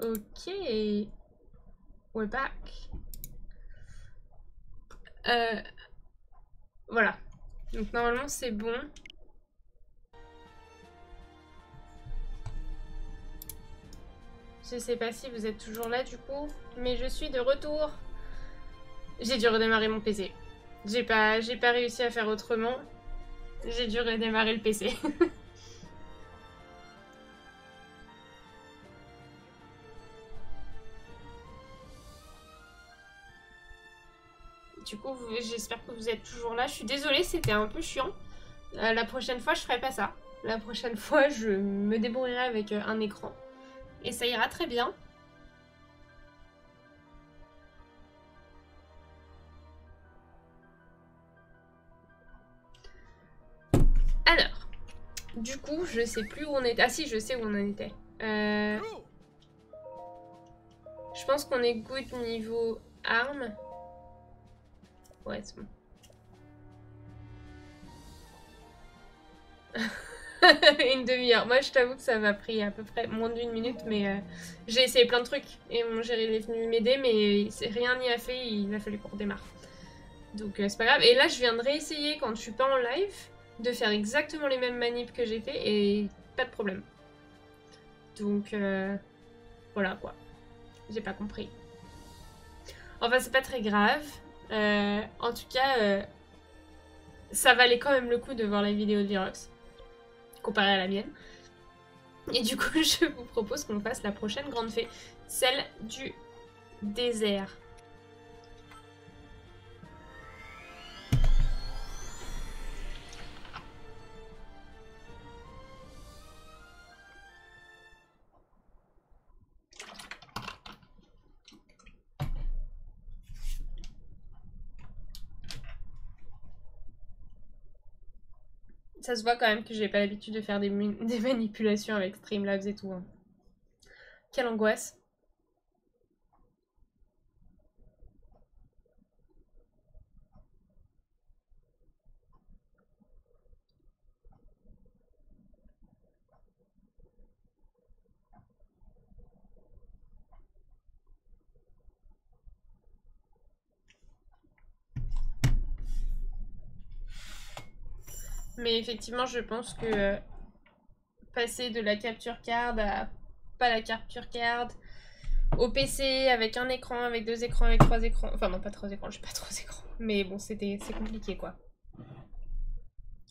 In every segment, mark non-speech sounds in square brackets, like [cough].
Ok. We're back. Euh, voilà. Donc normalement c'est bon. Je sais pas si vous êtes toujours là du coup, mais je suis de retour. J'ai dû redémarrer mon PC. J'ai pas, j'ai pas réussi à faire autrement. J'ai dû redémarrer le PC. [laughs] du coup, j'espère que vous êtes toujours là. Je suis désolée, c'était un peu chiant. Euh, la prochaine fois, je ferai pas ça. La prochaine [laughs] fois, je me débrouillerai avec euh, un écran. Et ça ira très bien. Alors, du coup, je sais plus où on était. Ah si, je sais où on en était. Euh... Je pense qu'on est good niveau armes. Ouais, c'est bon. [laughs] une demi-heure. Moi, je t'avoue que ça m'a pris à peu près moins d'une minute, mais euh, j'ai essayé plein de trucs. Et mon géry est venu m'aider, mais rien n'y a fait, il a fallu qu'on redémarre. Donc, euh, c'est pas grave. Et là, je viens de réessayer quand je suis pas en live, de faire exactement les mêmes manips que j'ai fait, et pas de problème. Donc, euh, voilà quoi. J'ai pas compris. Enfin, c'est pas très grave. Euh, en tout cas, euh, ça valait quand même le coup de voir la vidéo de Virox, comparée à la mienne. Et du coup, [laughs] je vous propose qu'on fasse la prochaine grande fée, celle du désert. Ça se voit quand même que j'ai pas l'habitude de faire des, [laughs] manipulations avec Streamlabs et tout. Hein. Quelle angoisse. Mais effectivement, je pense que euh, passer de la capture card à pas la capture card au PC avec un écran, avec deux écrans, avec trois écrans. Enfin, non, pas trois écrans, j'ai pas [laughs] trois écrans. Mais bon, c'était c'est compliqué quoi.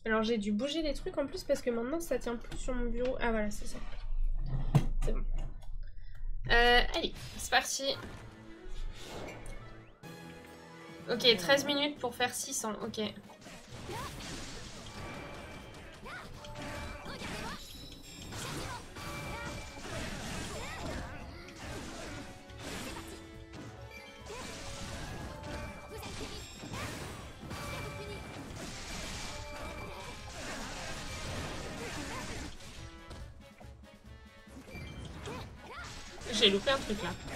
Alors j'ai dû bouger des trucs en plus parce que maintenant ça tient plus sur mon bureau. Ah voilà, c'est ça. C'est bon. Euh, allez, c'est parti. Ok, 13 minutes pour faire 600, ok. J'ai loupé un truc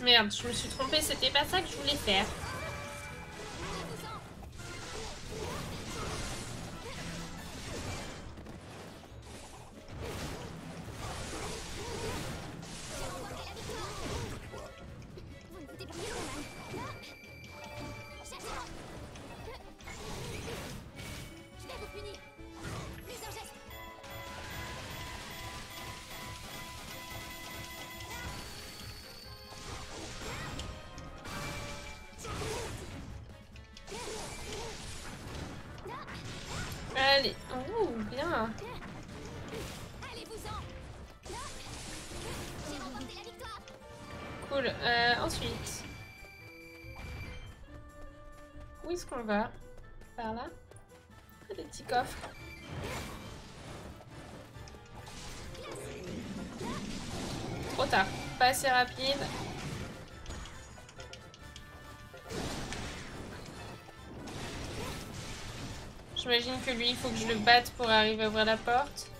Merde, je me suis trompée, c'était pas ça que je voulais faire. J'imagine que lui, il faut que je le batte pour arriver à ouvrir la porte.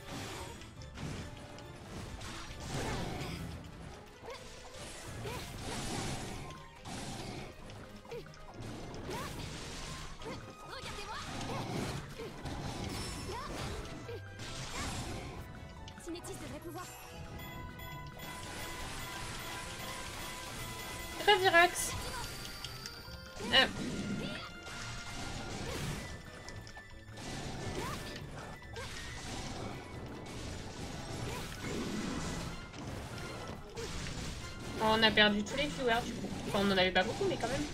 On a perdu tous les viewers du coup. Enfin, on en avait pas beaucoup, mais quand même.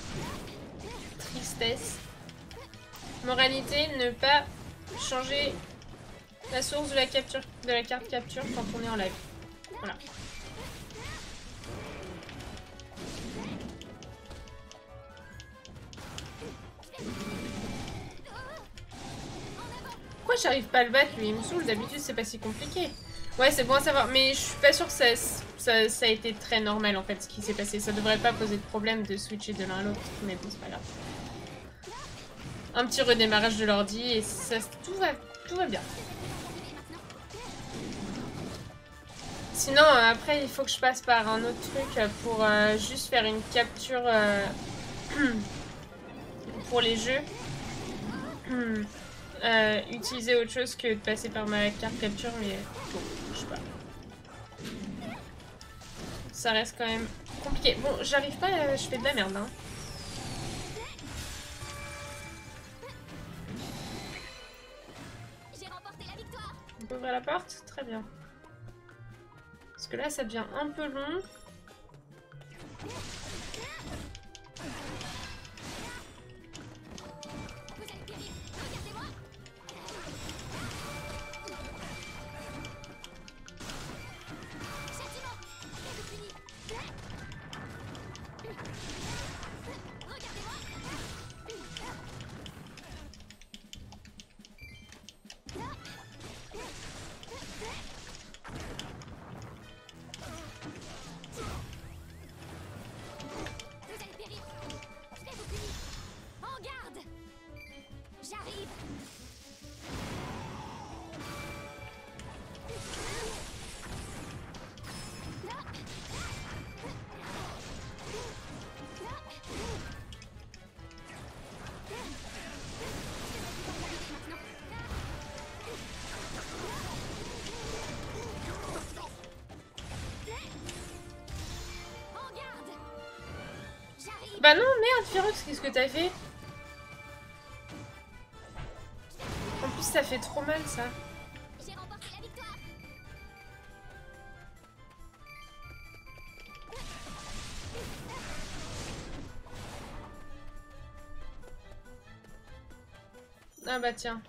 Tristesse. Moralité, ne pas changer la source de la capture de la carte capture quand on est en live. Voilà. J'arrive pas à le battre lui Il me saoule, d'habitude c'est pas si compliqué. Ouais, c'est bon à savoir, mais je suis pas sûre que ça, ça, a été très normal en fait ce qui s'est passé. Ça devrait pas poser de problème de switcher de l'un à l'autre, mais bon, c'est pas grave. Un petit redémarrage de l'ordi et ça, tout, va, tout va bien. Sinon, euh, après, il faut que je passe par un autre truc pour euh, juste faire une capture euh, [clears throat] pour les jeux. [clears throat] utiliser autre chose que de passer par ma carte capture, mais bon ça reste quand même compliqué. Bon, j'arrive pas, je fais de la merde. Hein. On peut ouvrir la porte? Très bien. Parce que là, ça devient un peu long. Qu'est-ce que t'as fait En plus, ça fait trop mal, ça. Ah bah tiens.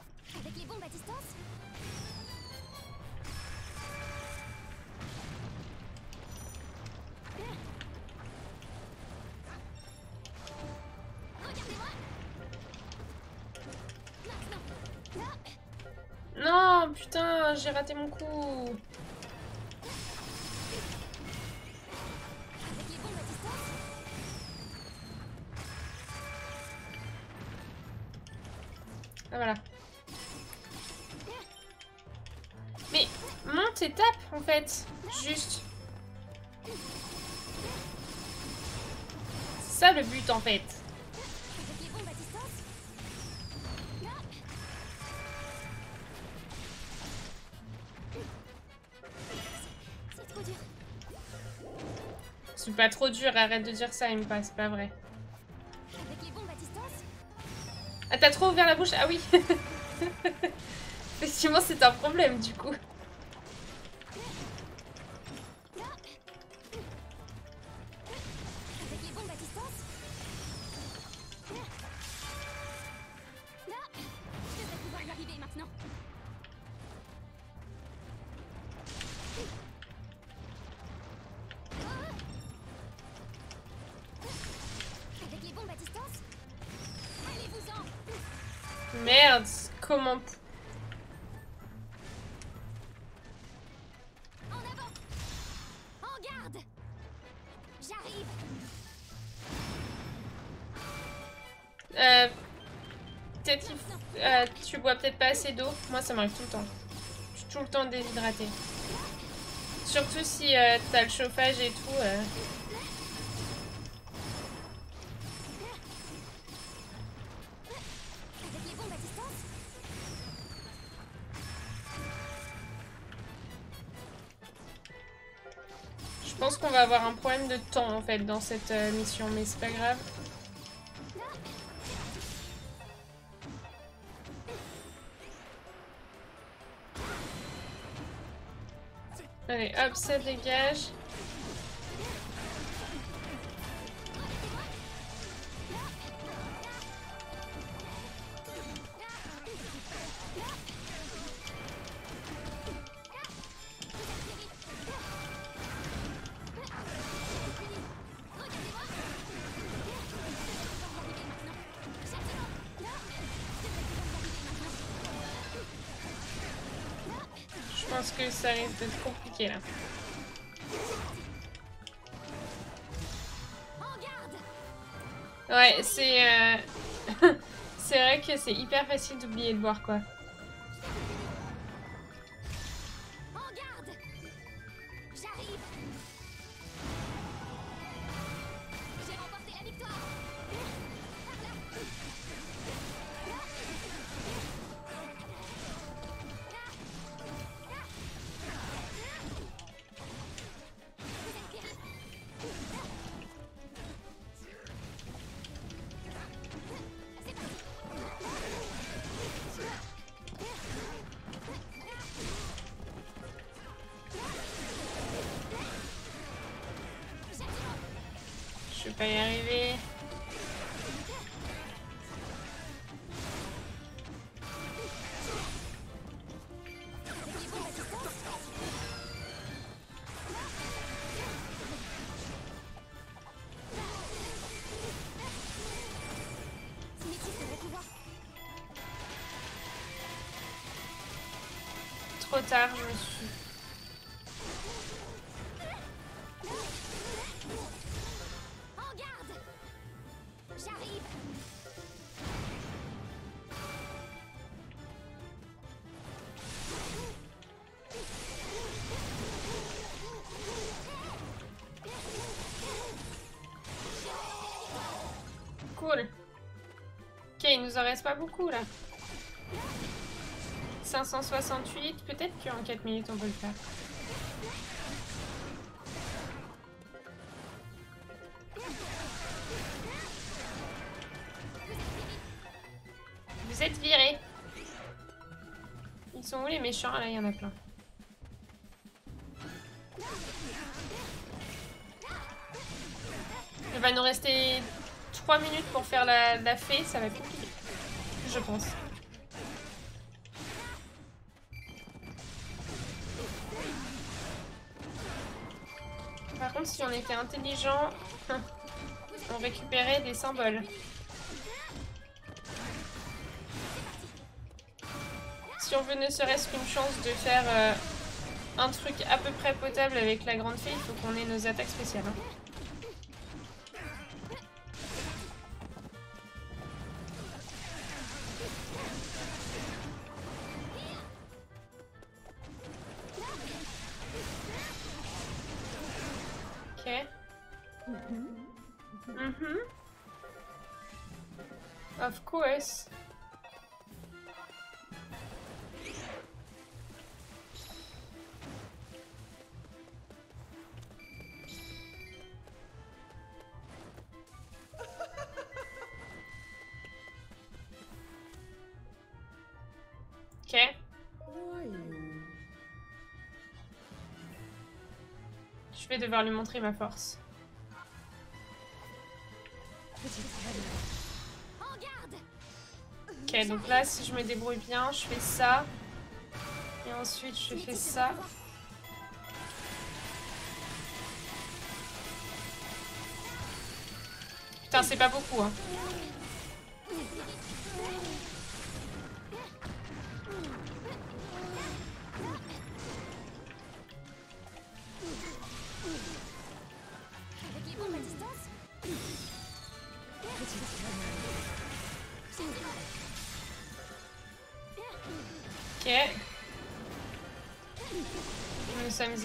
J'ai raté mon coup. Ah voilà. Mais monte et tape en fait. Juste. Ça le but en fait. Pas trop dur, arrête de dire ça, il me passe, pas vrai. Ah, t'as trop ouvert la bouche Ah oui [laughs] Effectivement, c'est un problème, du coup. Pas assez d'eau. Moi, ça m'arrive tout le temps. Je suis tout le temps déshydratée. Surtout si euh, t'as le chauffage et tout. euh. Je pense qu'on va avoir un problème de temps en fait dans cette euh, mission, mais c'est pas grave. Hop, ça dégage. Ouais, c'est... euh, [laughs] c'est vrai que c'est hyper facile d'oublier de boire quoi. Nous en reste pas beaucoup là. 568, peut-être qu'en 4 minutes on peut le faire. Vous êtes virés. Ils sont où les méchants Là, il y en a plein. Il va nous rester 3 minutes pour faire la, la fée, ça va compliqué. Pense. Par contre, si on était intelligent, [laughs] on récupérait des symboles. Si on veut ne serait-ce qu'une chance de faire euh, un truc à peu près potable avec la grande fée, il faut qu'on ait nos attaques spéciales. hein. Ok. Je vais devoir lui montrer ma force. Ok, donc là, si je me débrouille bien, je fais ça. Et ensuite, je fais ça. Putain, c'est pas beaucoup, hein.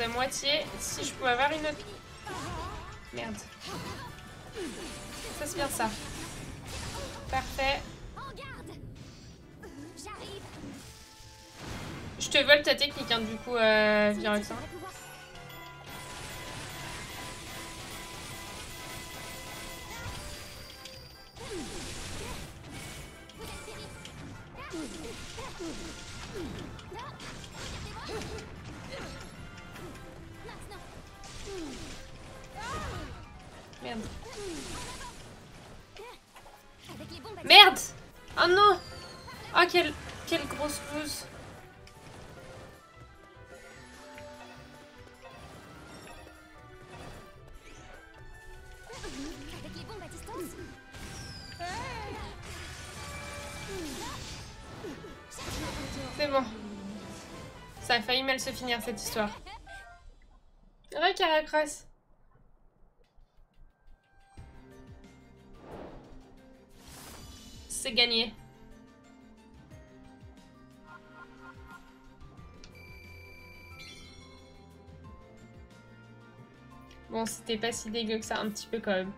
À moitié. Si je pouvais avoir une autre... Merde. Ça c'est bien ça. Parfait. Je te vole ta technique, hein, du coup, euh. Je mal se finir, cette histoire. Ouais, Caracross. C'est gagné. Bon, c'était pas si dégueu que ça, un petit peu quand même.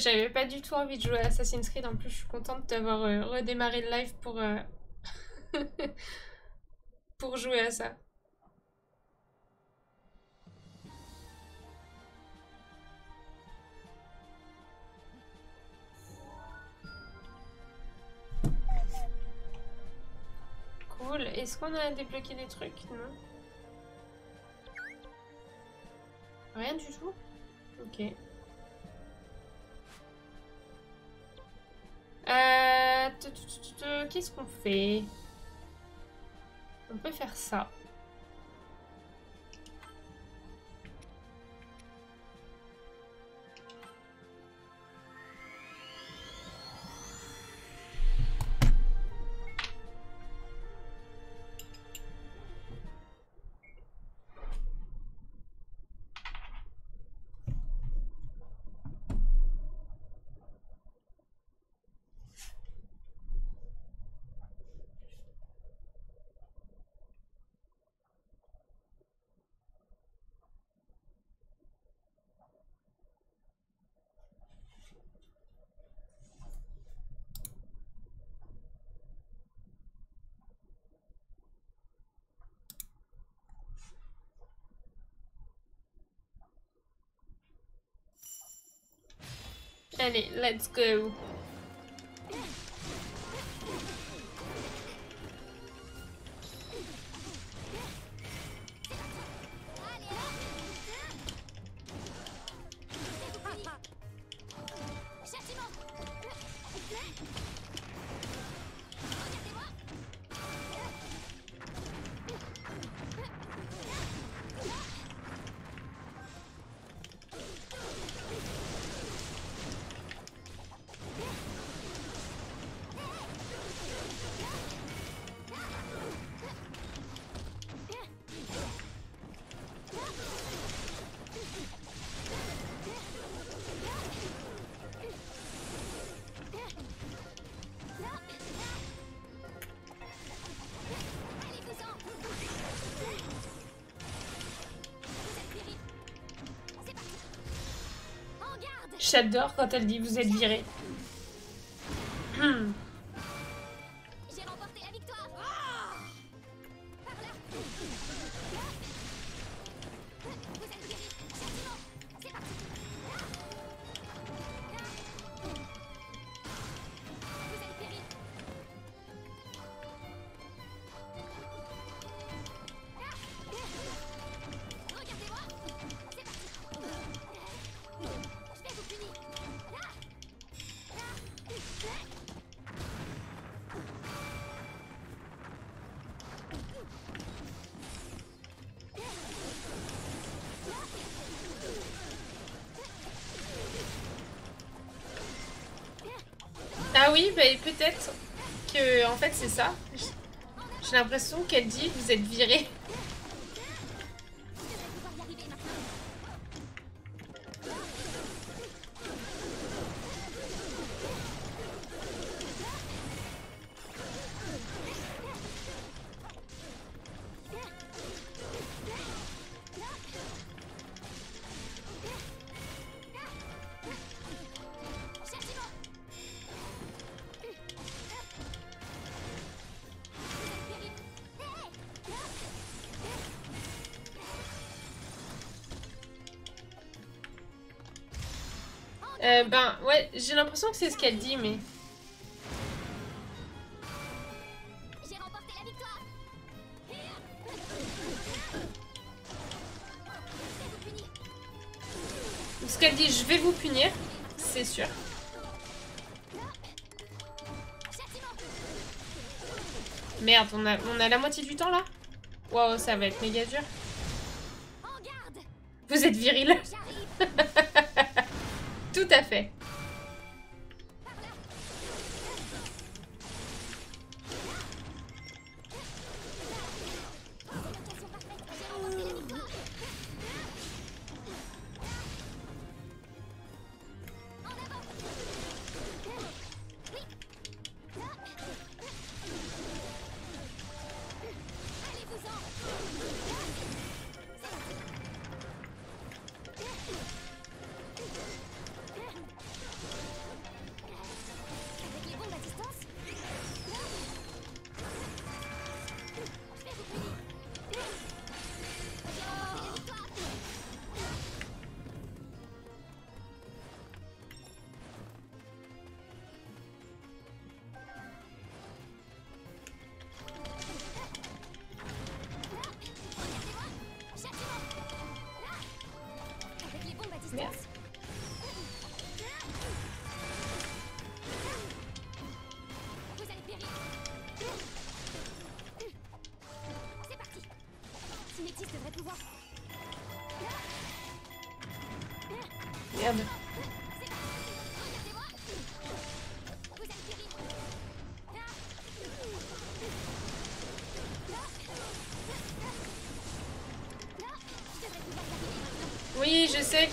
J'avais pas du tout envie de jouer à Assassin's Creed. En plus, je suis contente d'avoir euh, redémarré le live pour, euh, [laughs] pour jouer à ça. Cool. Est-ce qu'on a débloqué des trucs? Non. Rien du tout? Ok. Qu'est-ce qu'on fait? On peut faire ça. Allez, let's go. J'adore quand elle dit vous êtes viré. Peut-être que en fait c'est ça. J'ai l'impression qu'elle dit vous êtes viré. Euh, ben, ouais, j'ai l'impression que c'est ce qu'elle dit, mais... Ce qu'elle dit, je vais vous punir, c'est sûr. Merde, on a, on a la moitié du temps, là? Wow, ça va être méga dur. Vous êtes viril. J'arrive Tout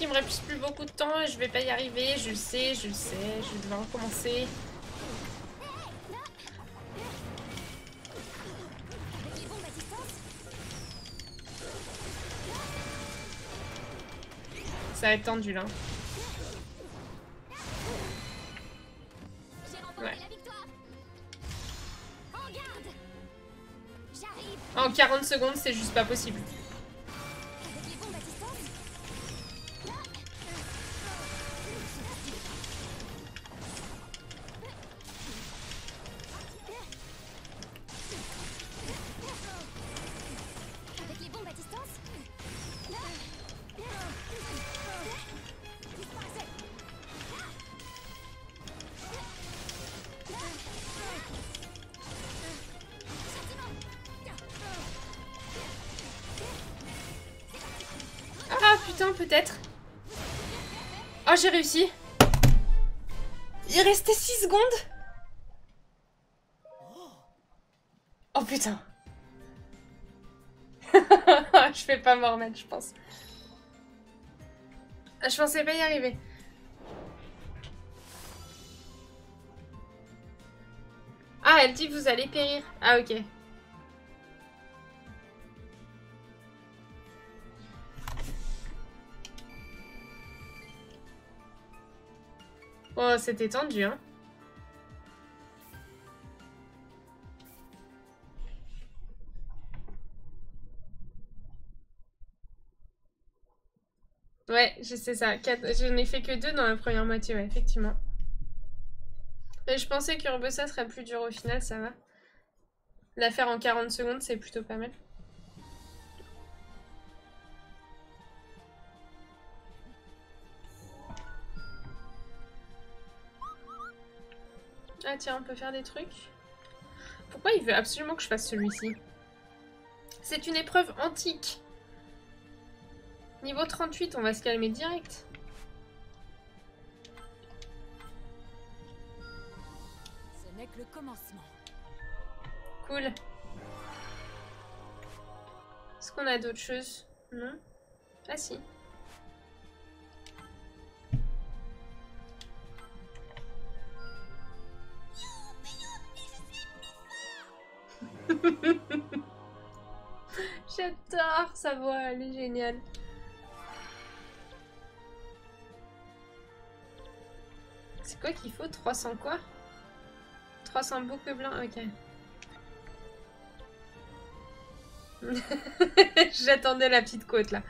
me plus beaucoup de temps et je vais pas y arriver. Je le sais, je le sais. Je vais recommencer. Ça va être tendu, là. Ouais. En 40 secondes, c'est juste pas possible. Peut-être. Oh, j'ai réussi. Il restait 6 secondes. Oh putain. [laughs] je vais pas m'en remettre, je pense. Je pensais pas y arriver. Ah, elle dit vous allez périr. Ah, ok. C'était tendu, hein. Ouais, je sais ça. Je n'ai fait que deux dans la première moitié, effectivement. Mais je pensais que Urbosa serait plus dur au final, ça va. La faire en 40 secondes, c'est plutôt pas mal. Tiens, on peut faire des trucs. Pourquoi il veut absolument que je fasse celui-ci? C'est une épreuve antique. Niveau 38, on va se calmer direct. Ce n'est que le commencement. Cool. Est-ce qu'on a d'autres choses? Non? Ah si. [laughs] J'adore sa voix, elle est géniale. C'est quoi qu'il faut? 300 quoi? 300 boucles blancs, ok. [laughs] J'attendais la petite côte là.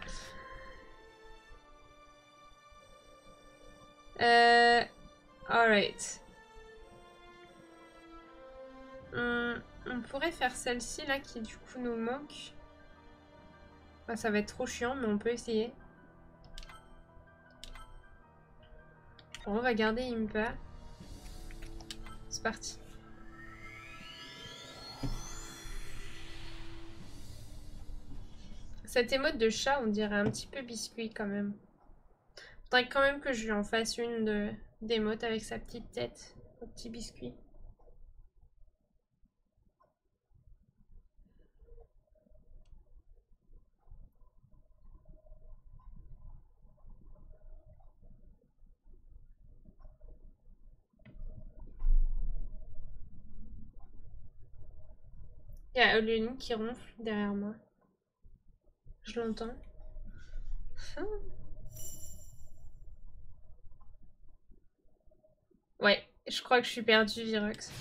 Euh, Alright. Hum, on pourrait faire celle-ci là qui du coup nous manque. Ça va être trop chiant, mais on peut essayer. On va garder Impa. C'est parti. Cette émote de chat, on dirait un petit peu biscuit quand même. Faudrait quand même que je lui en fasse une d'émote avec sa petite tête, au petit biscuit. Il y a Léonie qui ronfle derrière moi. Je l'entends. Ouais, je crois que je suis perdue, Virox.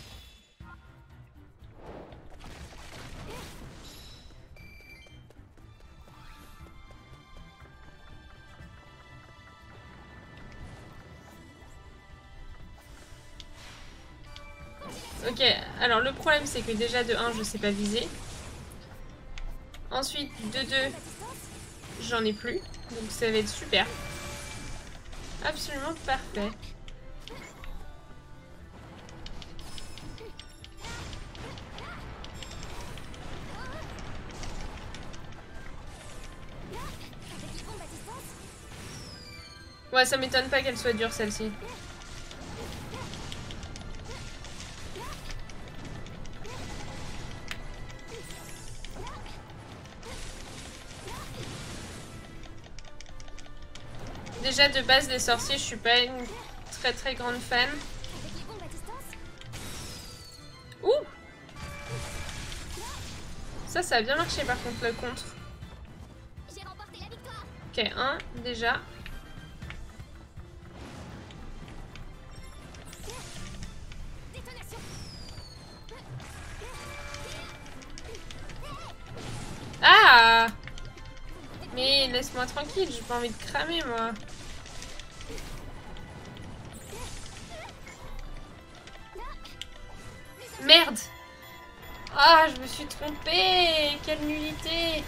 Ok, alors le problème c'est que déjà de 1 je sais pas viser. Ensuite de 2 j'en ai plus. Donc ça va être super. Absolument parfait. Ouais, ça m'étonne pas qu'elle soit dure celle-ci. Déjà de base les sorciers, je suis pas une très très grande fan. Ouh Ça, ça a bien marché par contre le contre. Ok, un déjà. Ah Mais laisse-moi tranquille, j'ai pas envie de cramer moi. Merde. Ah, je me suis trompée. Quelle nullité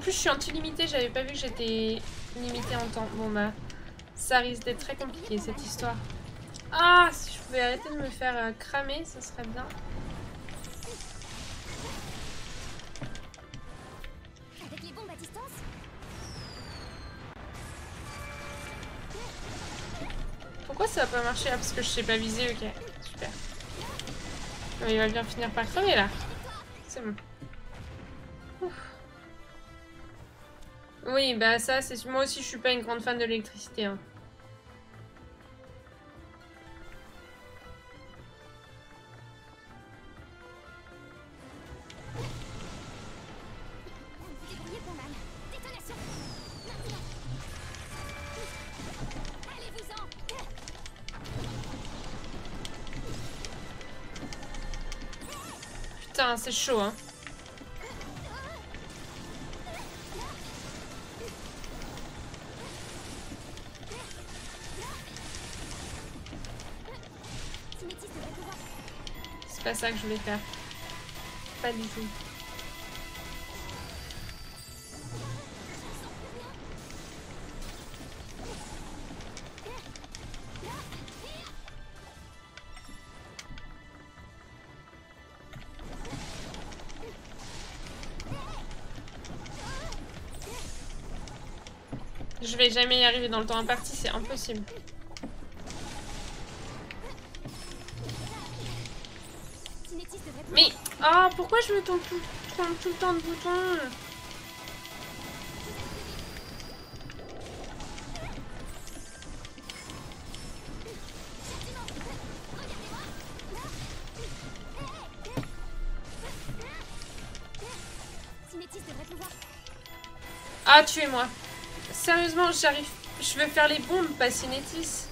plus je suis anti-limité, j'avais pas vu que j'étais limitée en temps. Bon bah, ça risque d'être très compliqué cette histoire. Ah, si je pouvais arrêter de me faire euh, cramer, ça serait bien. Pourquoi ça va pas marcher Ah parce que je sais pas viser, ok, super. il va bien finir par crever là. C'est bon. Oui, bah ça, c'est moi aussi, je suis pas une grande fan de l'électricité. Hein. Putain, c'est chaud, hein. Pas ça que je voulais faire. Pas du tout. Je vais jamais y arriver dans le temps imparti, c'est impossible. pourquoi je me tombe tout, prendre tout le temps de boutons Ah, tuez-moi. Sérieusement, j'arrive. Je veux faire les bombes, pas Cinétis.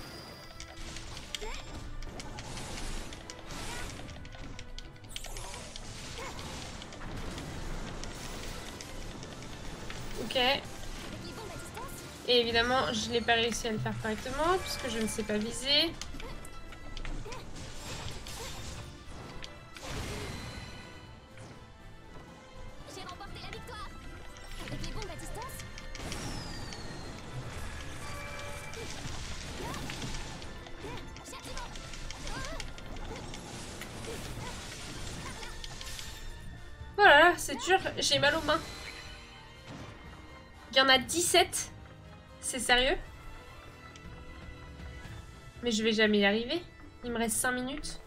Évidemment, je n'ai pas réussi à le faire correctement puisque je ne sais pas viser. Voilà, c'est dur, j'ai mal aux mains. Il y en a 17 C'est sérieux? Mais je vais jamais y arriver. Il me reste 5 minutes.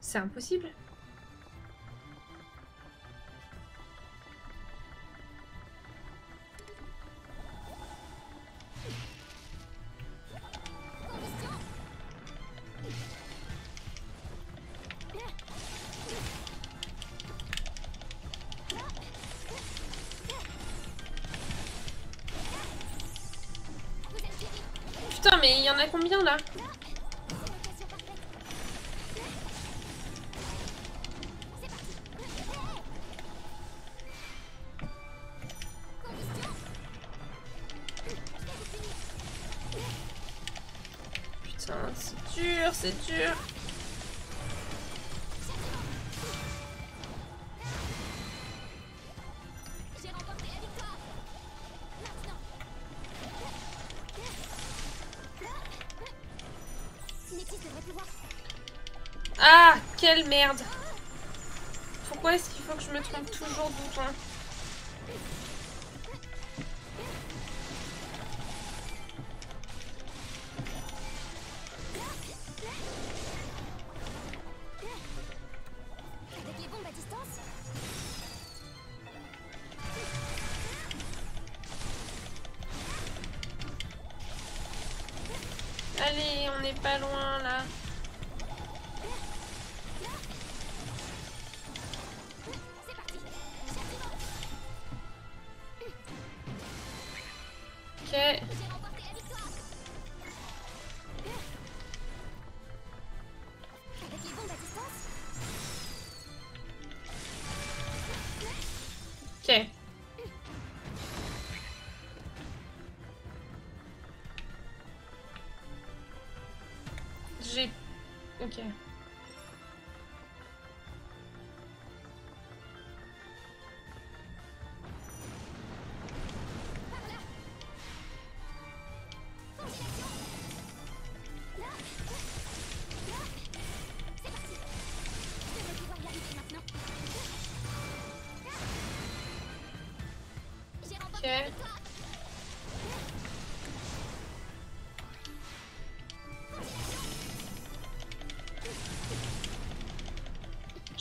C'est impossible. Y en a combien là? Merde. Pourquoi est-ce qu'il faut que je me trompe toujours de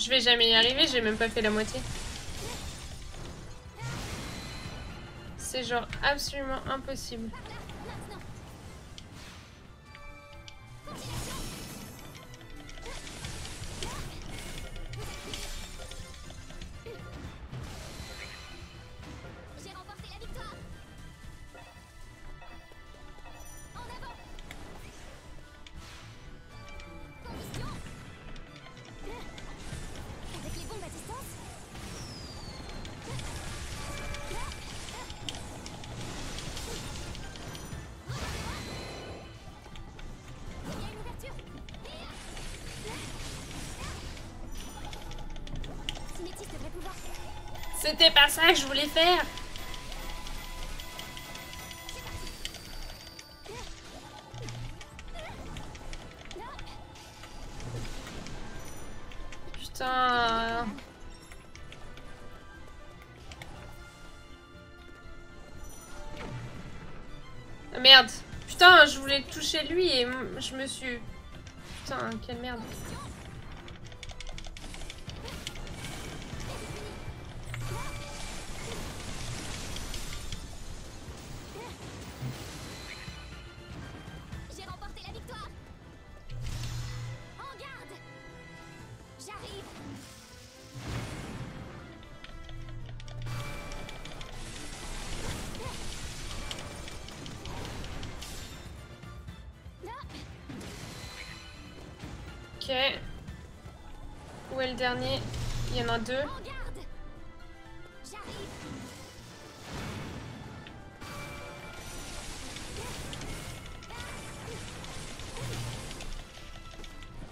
Je vais jamais y arriver, j'ai même pas fait la moitié. C'est genre absolument impossible. C'était pas ça que je voulais faire. Putain. Merde. Putain, je voulais toucher lui et je me suis... Putain, quelle merde dernier Il y en a deux.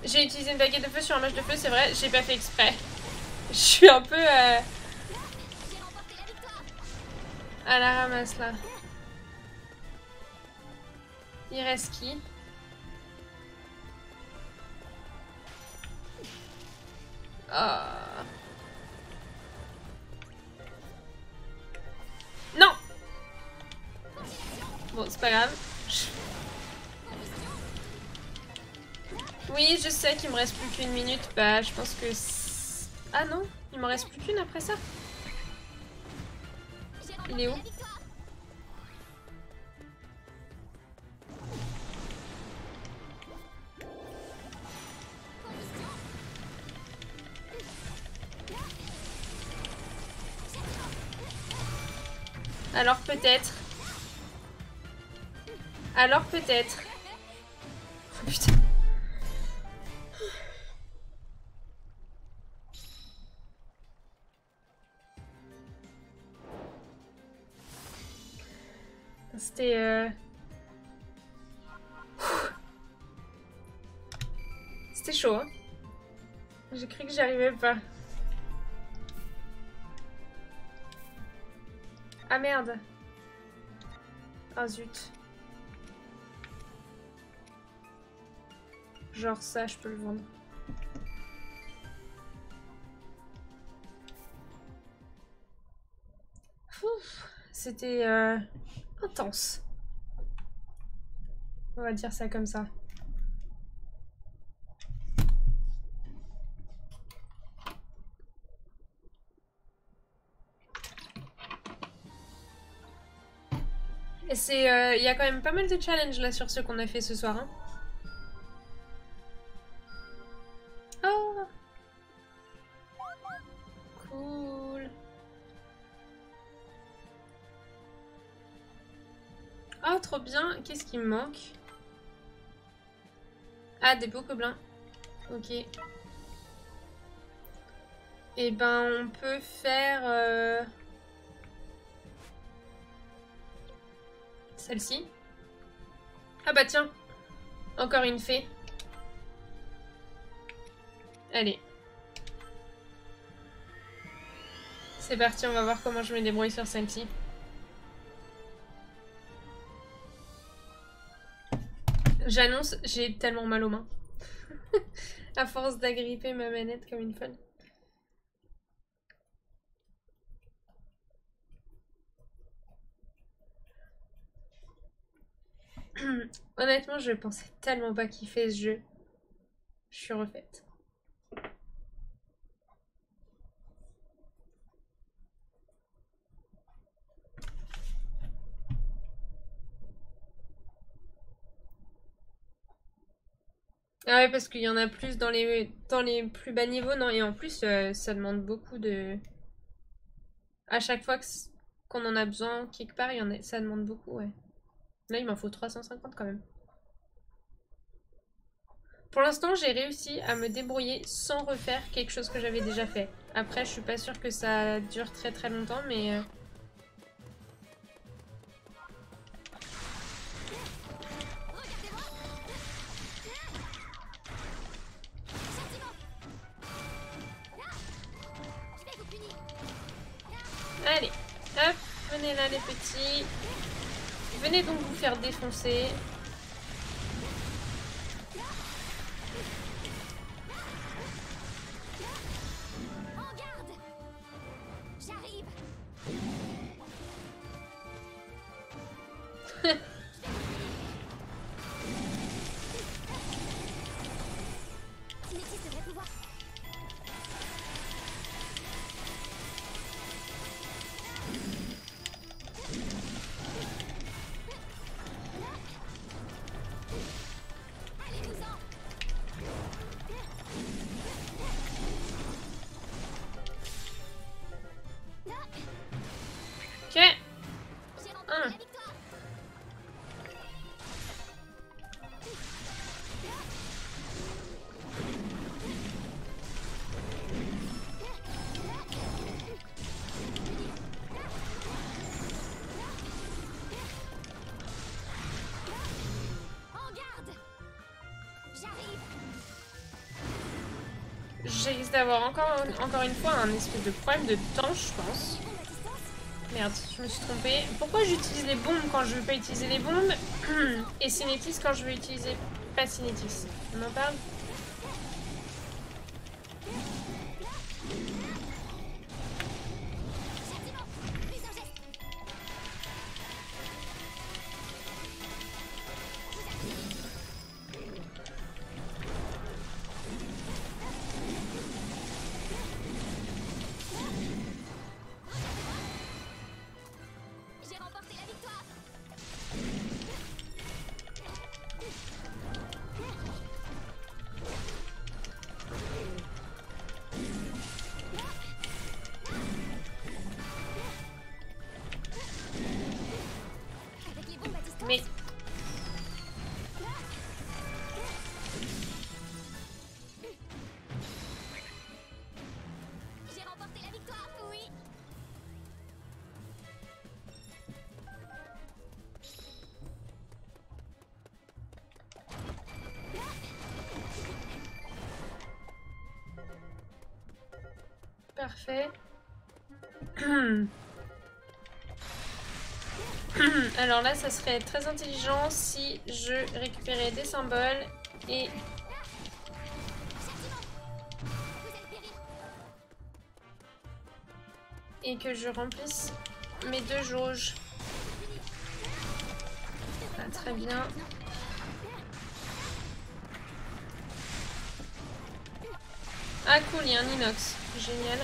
J'ai utilisé une baguette de feu sur un match de feu, c'est vrai, j'ai pas fait exprès. Je suis un peu euh, à la ramasse là. Il reste qui? Reste plus qu'une minute. Bah, je pense que... Ah non Il m'en reste plus qu'une après ça Il est où? Alors peut-être. Alors peut-être. Hein. J'ai cru que j'y arrivais pas. Ah merde. Ah zut. Genre ça, je peux le vendre. C'était euh, intense. On va dire ça comme ça. C'est, euh, il y a quand même pas mal de challenges là sur ce qu'on a fait ce soir. Hein. Oh Cool Oh, trop bien Qu'est-ce qui me manque? Ah, des beaux gobelins. Ok. Et ben, on peut faire... euh, Celle-ci. Ah bah tiens. Encore une fée. Allez. C'est parti, on va voir comment je me débrouille sur celle-ci. J'annonce, j'ai tellement mal aux mains. [laughs] à force d'agripper ma manette comme une folle. [clears throat] Honnêtement, je pensais tellement pas kiffer ce jeu. Je suis refaite. Ah ouais, parce qu'il y en a plus dans les, plus bas niveaux, non. Et en plus, euh, ça demande beaucoup de... À chaque fois qu'on en a besoin, quelque part, ça demande beaucoup, ouais. Là, il m'en faut 350 quand même. Pour l'instant, j'ai réussi à me débrouiller sans refaire quelque chose que j'avais déjà fait. Après, je suis pas sûre que ça dure très très longtemps, mais... euh, Allez, hop, venez là les petits. Venez donc vous faire défoncer. D'avoir encore, encore une fois un espèce de problème de temps, je pense. Merde, je me suis trompée. Pourquoi j'utilise les bombes quand je veux pas utiliser les bombes? [clears throat] Et Cinétis quand je veux utiliser pas Cinétis? On en parle là, ça serait très intelligent si je récupérais des symboles et et que je remplisse mes deux jauges. Ah, très bien. Ah cool, il y a un inox. Génial.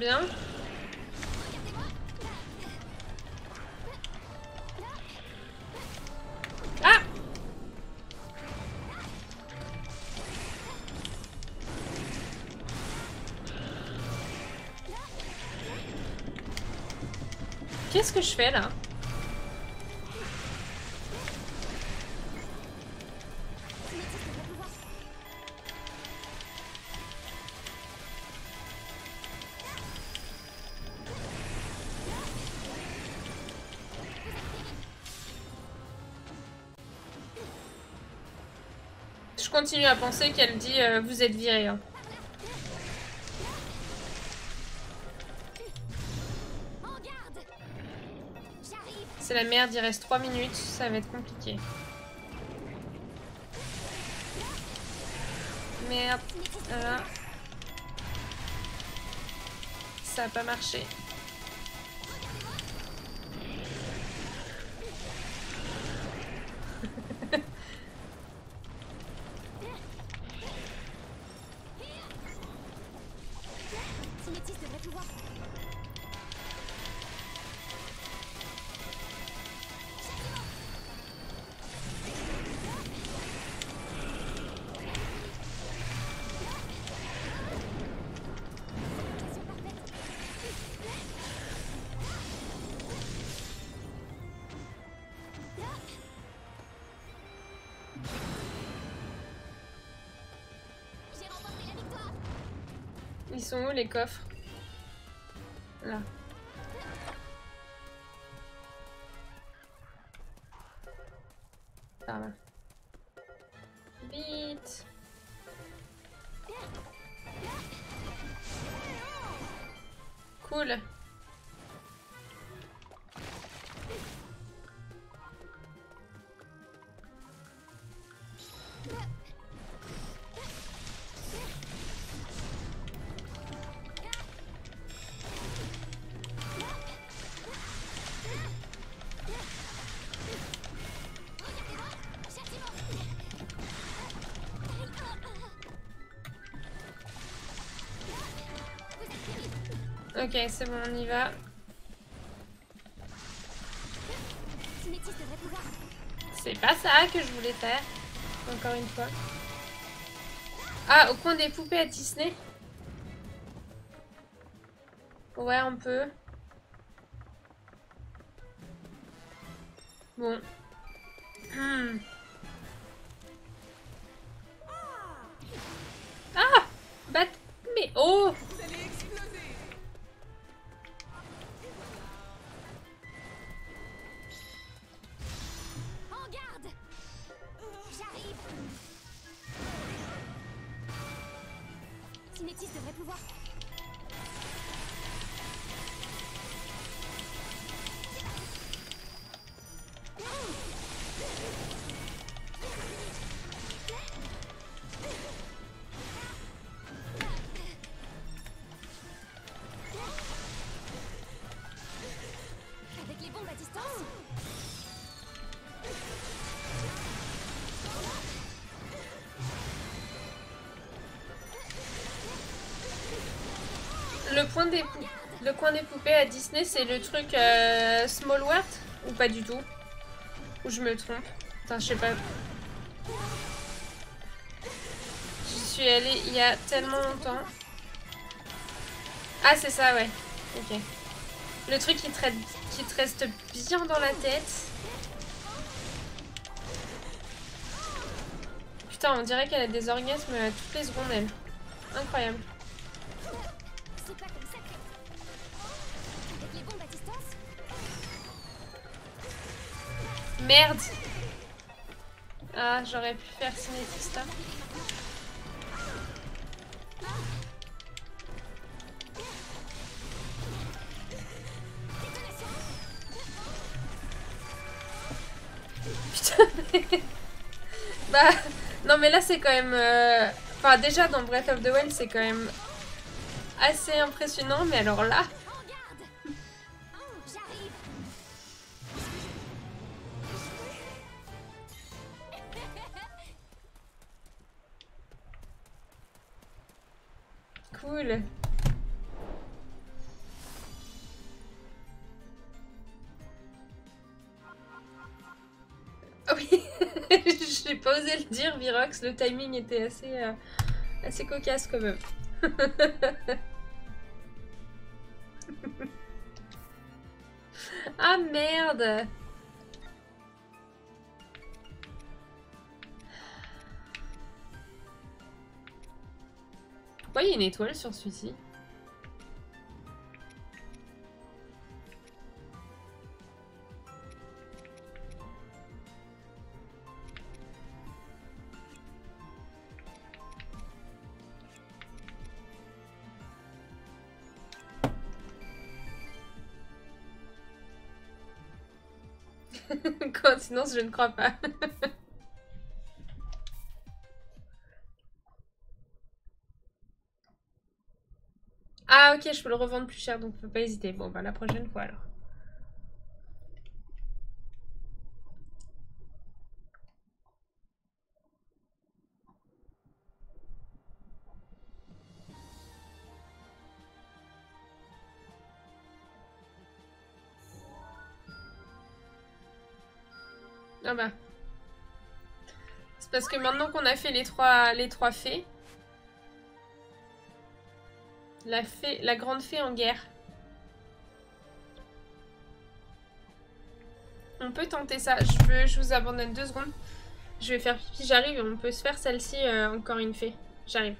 Bien. Ah Qu'est-ce que je fais là? Je continue à penser qu'elle dit euh, vous êtes viré. hein. C'est la merde, il reste 3 minutes, ça va être compliqué. Merde, voilà. Ça a pas marché. Les coffres Ok, c'est bon, on y va. C'est pas ça que je voulais faire. Encore une fois. Ah, au coin des poupées à Disney Ouais, un peu. Le coin des poupées à Disney, c'est le truc euh, Small World ou pas du tout? Ou je me trompe? Putain, je sais pas. J'y suis allée il y a tellement longtemps. Ah, c'est ça, ouais. Ok. Le truc qui te, reste- bien dans la tête. Putain, on dirait qu'elle a des orgasmes toutes les secondes, elle. Incroyable. Merde Ah, j'aurais pu faire Cinetista. Putain, mais... [laughs] Bah, non mais là c'est quand même... euh, Enfin déjà dans Breath of the Wild c'est quand même assez impressionnant, mais alors là... pas osé le dire, Virox. Le timing était assez, euh, assez cocasse quand même. [laughs] ah merde Pourquoi il y a une étoile sur celui-ci? Coïncidence, je ne crois pas. [laughs] ah ok, je peux le revendre plus cher, donc faut pas hésiter. Bon, bah la prochaine fois alors. Parce que maintenant qu'on a fait les trois, les fées. La fée, la grande fée en guerre. On peut tenter ça. Je peux, je vous abandonne deux secondes. Je vais faire pipi, j'arrive on peut se faire celle-ci euh, encore une fée. J'arrive.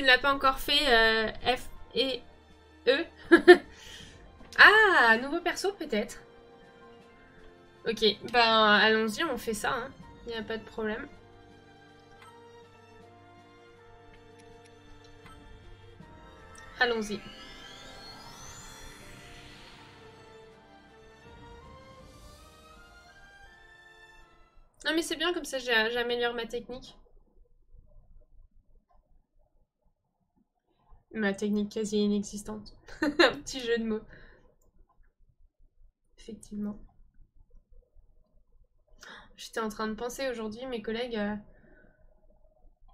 Tu ne l'as pas encore fait euh, F et E [laughs] Ah, nouveau perso peut-être. Ok, ben allons-y, on fait ça. Il n'y a pas de problème. Allons-y. Non mais c'est bien comme ça j'améliore ma technique. Ma technique quasi inexistante. [laughs] Un petit jeu de mots. Effectivement. J'étais en train de penser aujourd'hui, mes collègues, euh,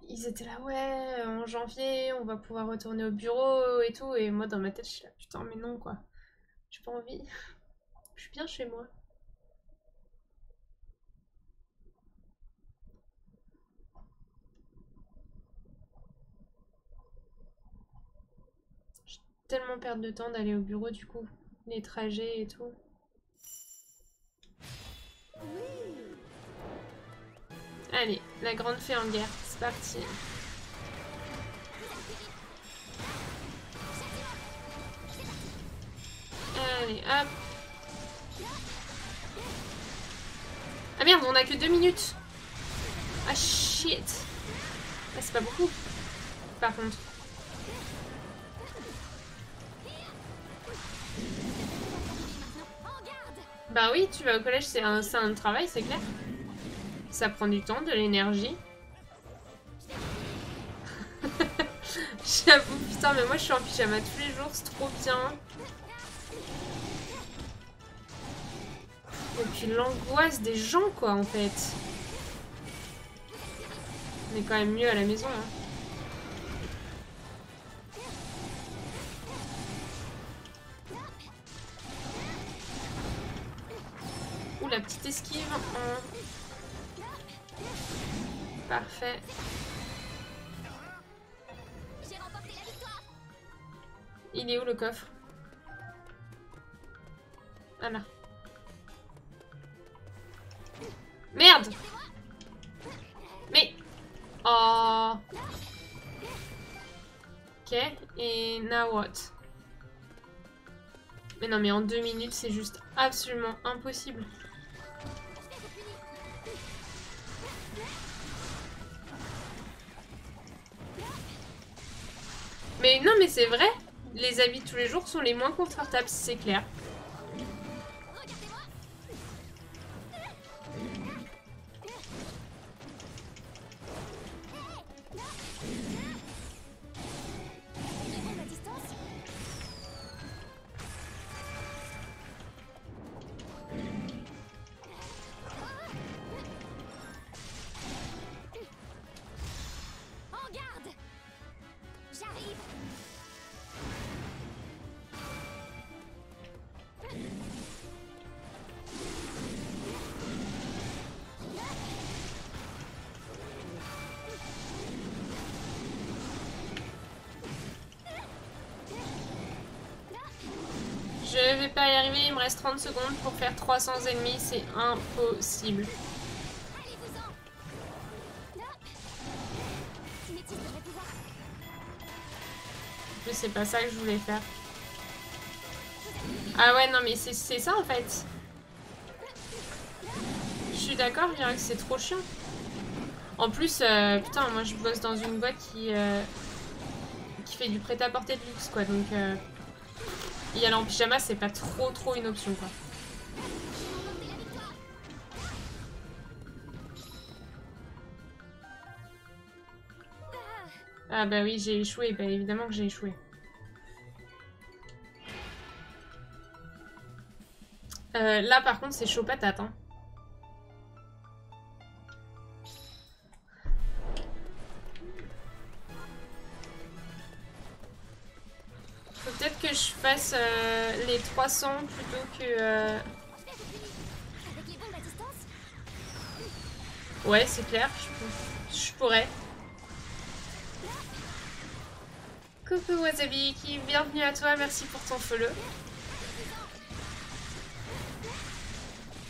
ils étaient là, ouais, en janvier, on va pouvoir retourner au bureau et tout. Et moi, dans ma tête, je suis là, putain, mais non, quoi. J'ai pas envie. [laughs] Je suis bien chez moi. Tellement perdre de temps d'aller au bureau, du coup. Les trajets et tout. Allez, la grande fée en guerre, c'est parti. Allez, hop. Ah merde, on a que deux minutes. Ah shit. Ah, c'est pas beaucoup. Par contre. Bah oui, tu vas au collège, c'est un, un travail, c'est clair. Ça prend du temps, de l'énergie. [laughs] J'avoue, putain, mais moi je suis en pyjama tous les jours, c'est trop bien. Et puis l'angoisse des gens, quoi, en fait. On est quand même mieux à la maison, hein. Il est où le coffre? Ah. Merde! Mais... Oh... Ok, et now what? Mais non mais en deux minutes c'est juste absolument impossible. Mais non mais c'est vrai Les habits tous les jours sont les moins confortables, c'est clair. 30 secondes pour faire 300 ennemis, c'est impossible. Pouvoir Je sais pas ça que je voulais faire. Ah ouais, non mais c'est c'est ça en fait. Je suis d'accord, je dirais que c'est trop chiant. En plus, euh, putain, moi je bosse dans une boîte qui, euh, qui fait du prêt-à-porter de luxe quoi, donc euh, y aller en pyjama c'est pas trop trop une option quoi. Ah bah oui, j'ai échoué, bah évidemment que j'ai échoué. Euh, là par contre c'est chaud patate hein. Euh, les 300 plutôt que... euh, Ouais c'est clair, je, pour- je pourrais. Coucou Wasabi, bienvenue à toi, merci pour ton follow.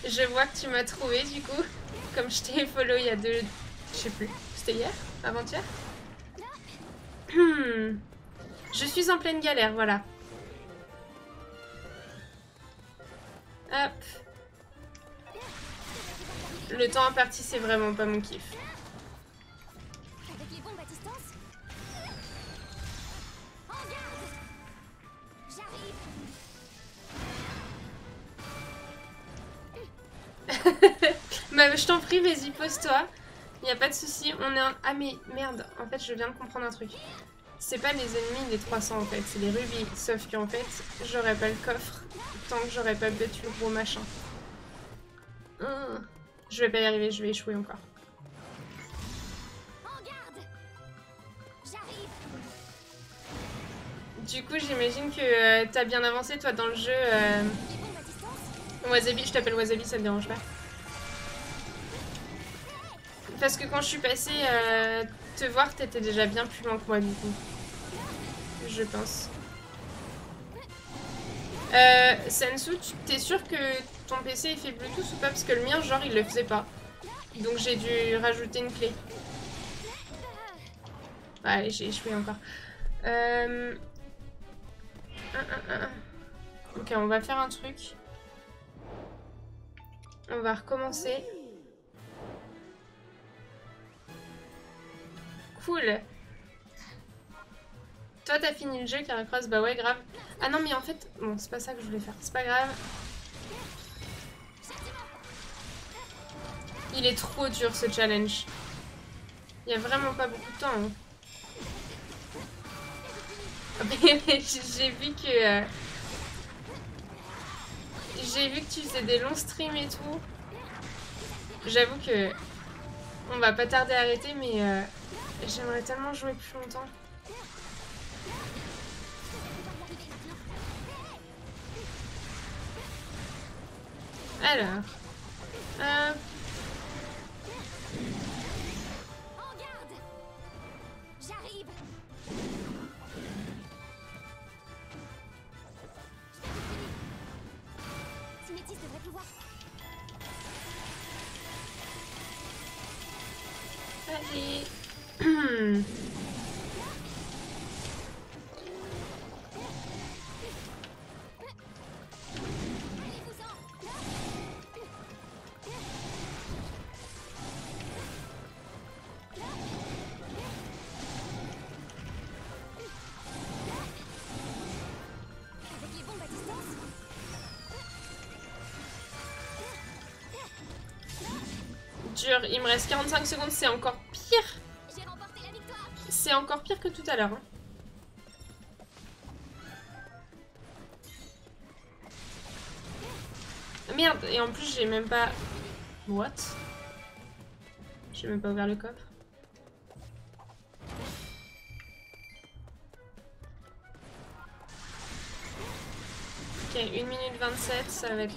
Je vois que tu m'as trouvé du coup, [laughs] comme je t'ai follow il y a deux... Je sais plus, c'était hier Avant-hier. [clears throat] Je suis en pleine galère, voilà. Le temps imparti, c'est vraiment pas mon kiff. En Bah, [laughs] je t'en prie, vas-y, pose-toi. Y a pas de souci. On est un... Ah, mais merde, en fait, je viens de comprendre un truc. C'est pas les ennemis, les 300 en fait, c'est les rubis. Sauf qu'en fait, j'aurais pas le coffre tant que j'aurais pas battu le gros machin. Hum. Je vais pas y arriver, je vais échouer encore. Du coup, j'imagine que euh, t'as bien avancé toi dans le jeu. euh, Wasabi, je t'appelle Wasabi, ça te dérange pas Parce que quand je suis passée euh, te voir, t'étais déjà bien plus loin que moi du coup. Je pense. Euh, Sensu, t'es sûr que ton PC il fait Bluetooth ou pas Parce que le mien, genre, il le faisait pas. Donc j'ai dû rajouter une clé. Ouais, j'ai échoué encore. Euh... Ok, on va faire un truc. On va recommencer. Cool. Toi, t'as fini le jeu, Caracross Bah ouais, grave. Ah non, mais en fait... Bon, c'est pas ça que je voulais faire. C'est pas grave. Il est trop dur, ce challenge. Il y a vraiment pas beaucoup de temps. hein. [laughs] J'ai vu que... euh, J'ai vu que tu faisais des longs streams et tout. J'avoue que... On va pas tarder à arrêter, mais... euh, J'aimerais tellement jouer plus longtemps. Alors. Il me reste 45 secondes, c'est encore pire. C'est encore pire que tout à l'heure. hein. Merde, et en plus j'ai même pas... What? J'ai même pas ouvert le coffre. Ok, 1 minute 27, ça va être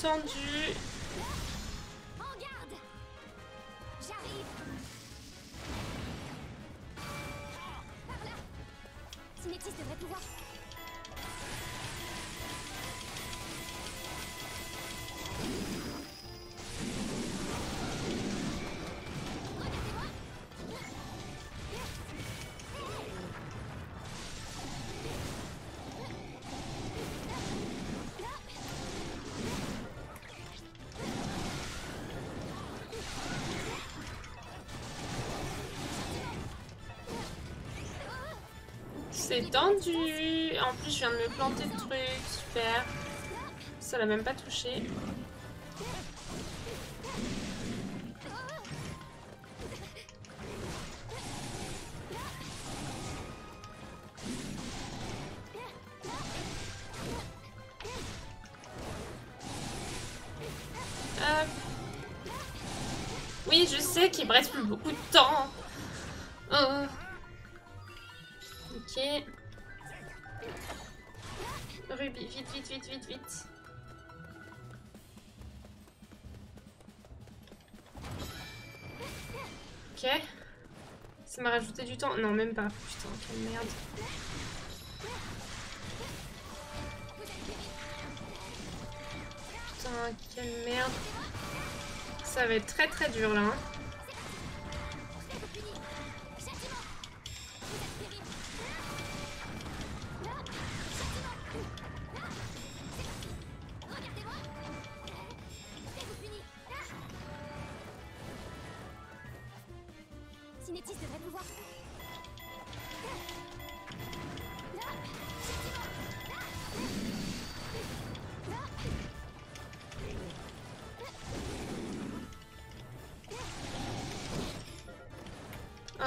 tendu. Tendu. En plus, je viens de me planter de trucs. Super. Ça l'a même pas touché. Du temps. Non, même pas. Putain, quelle merde. Putain, quelle merde. Ça va être très très dur là. hein.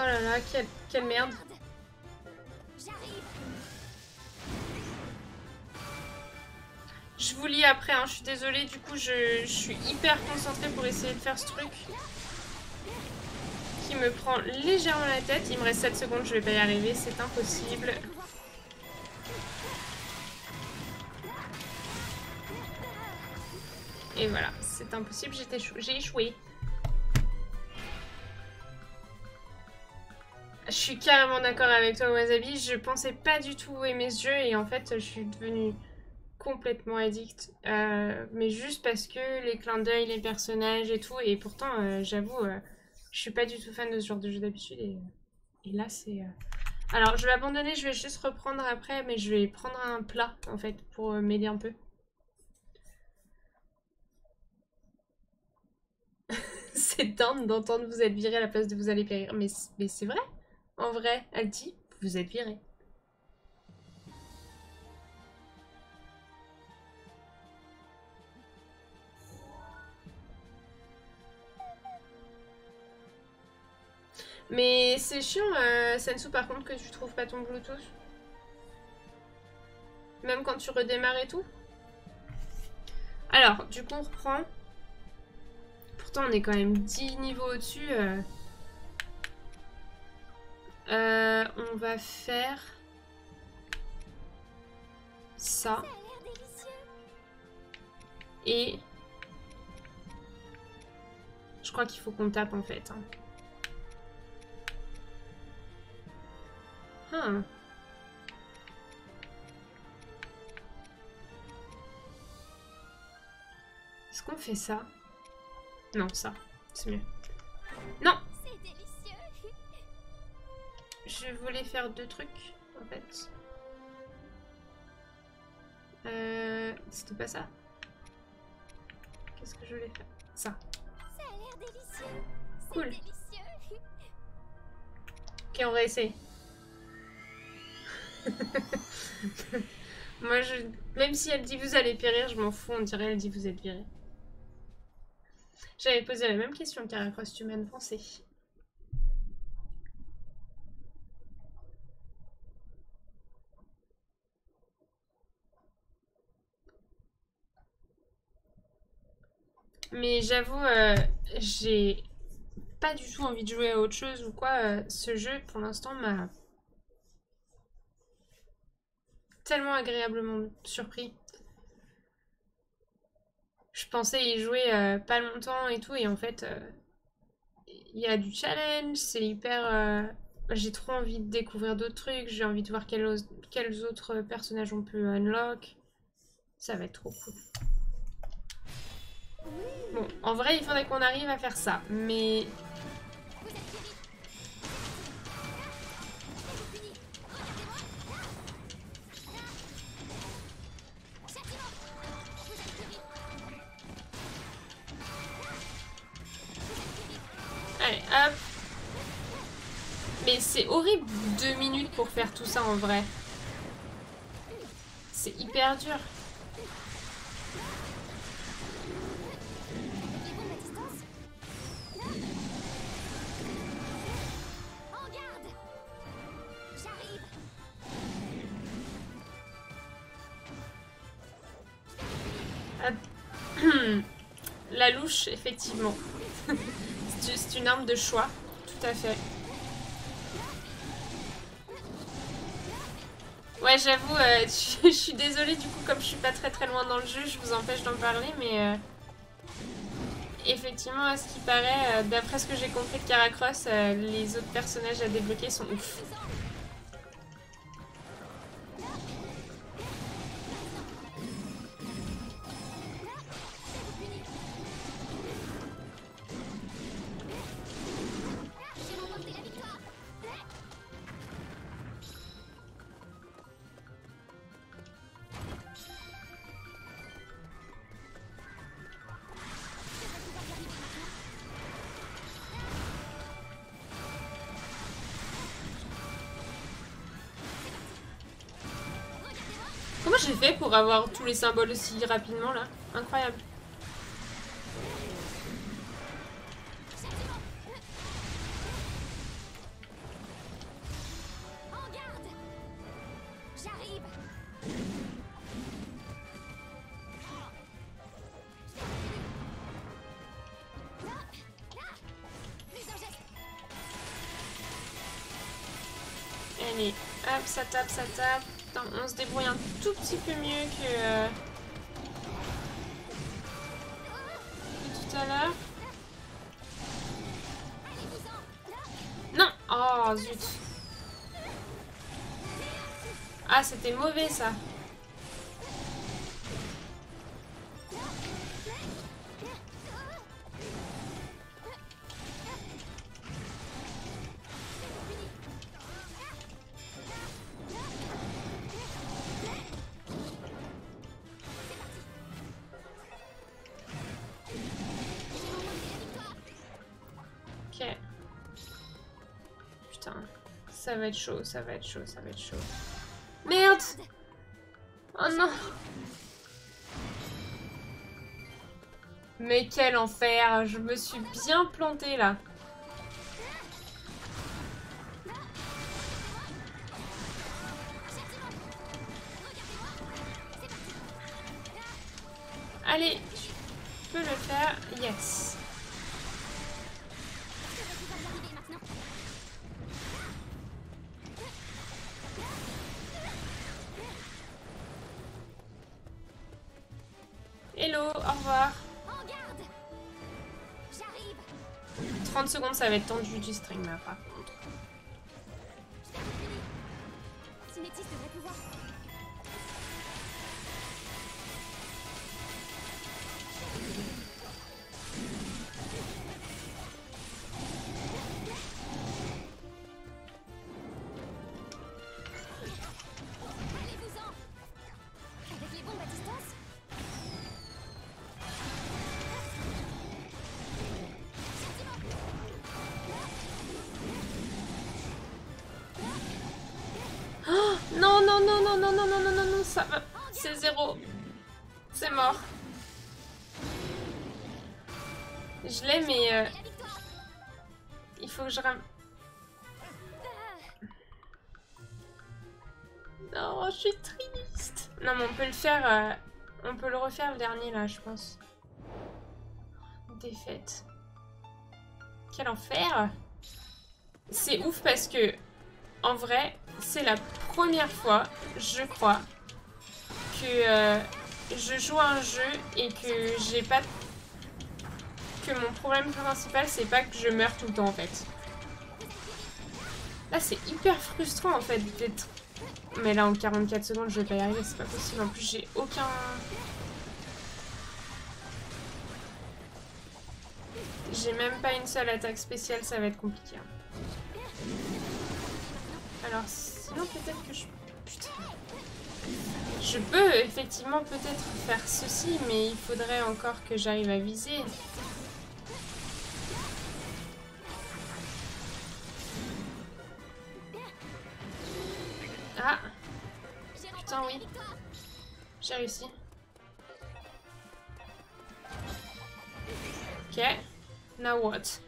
Là là, quelle, merde. Je vous lis après, hein, je suis désolée, du coup je, je suis hyper concentrée pour essayer de faire ce truc. Qui me prend légèrement la tête. Il me reste 7 secondes, je vais pas y arriver, c'est impossible. Et voilà, c'est impossible, j'ai échoué. Suis carrément d'accord avec toi, Wasabi. Je pensais pas du tout aimer ce jeu et en fait, je suis devenue complètement addict. Euh, mais juste parce que les clins d'œil, les personnages et tout. Et pourtant, euh, j'avoue, euh, je suis pas du tout fan de ce genre de jeu d'habitude. Et, là, c'est. Alors, je vais abandonner, je vais juste reprendre après, mais je vais prendre un plat en fait pour m'aider un peu. [laughs] c'est dingue d'entendre vous êtes viré à la place de vous allez périr. Mais c'est vrai, en vrai, elle dit vous êtes viré. Mais c'est chiant, euh, Sensu, par contre, que tu trouves pas ton Bluetooth. Même quand tu redémarres et tout. Alors, du coup, on reprend. Pourtant, on est quand même 10 niveaux au-dessus. euh. Euh, on va faire ça et je crois qu'il faut qu'on tape en fait. hein. Ah. Est-ce qu'on fait ça? Non, ça, c'est mieux. Non. Je voulais faire deux trucs en fait. Euh, C'était pas ça Qu'est-ce que je voulais faire? Ça. Ça a l'air délicieux. Cool. délicieux. Ok, on réessaye. [laughs] Moi, je... même si elle dit vous allez périr, je m'en fous, on dirait elle dit vous êtes viré. J'avais posé la même question, Caracross, tu m'as devancé. Mais j'avoue, euh, j'ai pas du tout envie de jouer à autre chose ou quoi. euh, ce jeu, pour l'instant, m'a tellement agréablement surpris. Je pensais y jouer euh, pas longtemps et tout, et en fait, il y a du challenge, c'est hyper. J'ai trop envie de découvrir d'autres trucs, j'ai envie de voir quels autres personnages on peut unlock. Ça va être trop cool. Bon, en vrai, il faudrait qu'on arrive à faire ça, mais. Allez, hop. Mais c'est horrible, deux minutes pour faire tout ça en vrai. C'est hyper dur. La louche, effectivement. [laughs] C'est une arme de choix, tout à fait. Ouais, j'avoue, euh, [laughs] je, suis désolée du coup, comme je suis pas très très loin dans le jeu, je vous empêche d'en parler, mais euh, effectivement, à ce qui paraît, euh, d'après ce que j'ai compris de Caracross, les autres personnages à débloquer sont ouf. avoir tous les symboles aussi rapidement là. Incroyable. Allez, hop, ça tape, ça tape. Putain, on se débrouille un tout petit peu mieux que, euh, que tout à l'heure. Non Oh, zut. Ah, c'était mauvais, ça. Ça va être chaud, ça va être chaud, ça va être chaud. Merde Oh non Mais quel enfer Je me suis bien plantée là. Ça tendu du stream là, C'est zéro. C'est mort. Je l'ai, mais euh, il faut que je ram... Non, je suis triste. Non, mais on peut le faire... euh, on peut le refaire le dernier, là, je pense. Défaite. Quel enfer C'est ouf parce que, en vrai, c'est la première fois, je crois, que euh, je joue à un jeu et que j'ai pas... Que mon problème principal, c'est pas que je meurs tout le temps, en fait. Là, c'est hyper frustrant, en fait, d'être... Mais là, en 44 secondes, je vais pas y arriver, c'est pas possible. En plus, j'ai aucun... J'ai même pas une seule attaque spéciale, ça va être compliqué. hein. Alors, sinon, peut-être que je... Je peux effectivement peut-être faire ceci, mais il faudrait encore que j'arrive à viser. Ah, Putain, oui. j'ai réussi. Ok. Now what?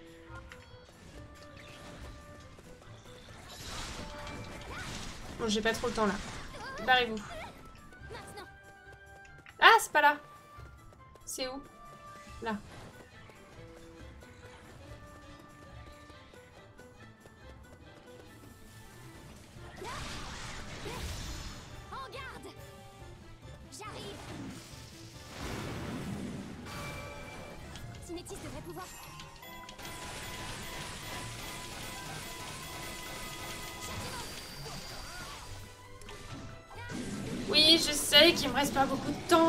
Bon, j'ai pas trop le temps là. Barrez-vous. C'est pas là. C'est où? Là. En garde J'arrive Cinétis devrait pouvoir. Oui, je sais qu'il me reste pas beaucoup de temps.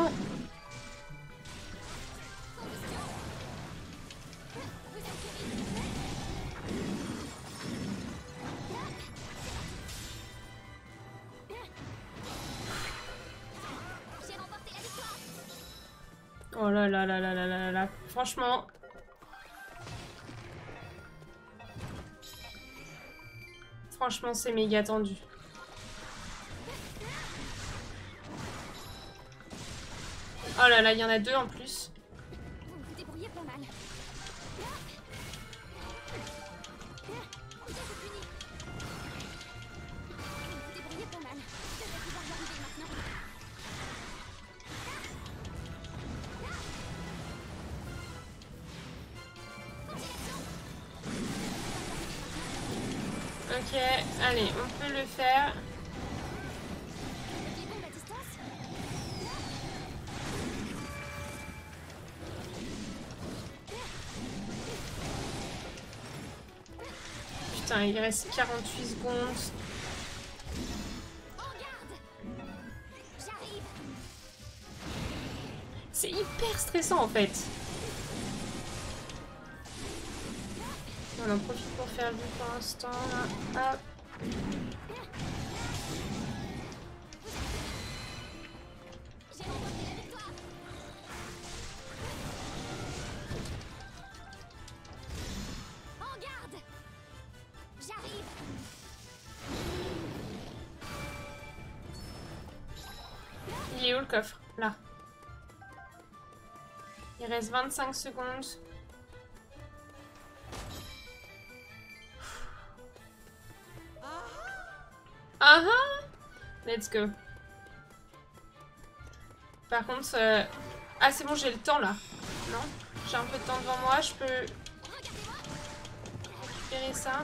Franchement. Franchement, c'est méga tendu. Oh là là, il y en a deux en plus. Reste 48 secondes. C'est hyper stressant en fait. On en profite pour faire le pour l'instant. Hop. Reste 25 secondes. Ah ah Let's go. Par contre... euh, Ah c'est bon, j'ai le temps là. Non J'ai un peu de temps devant moi, je peux récupérer ça.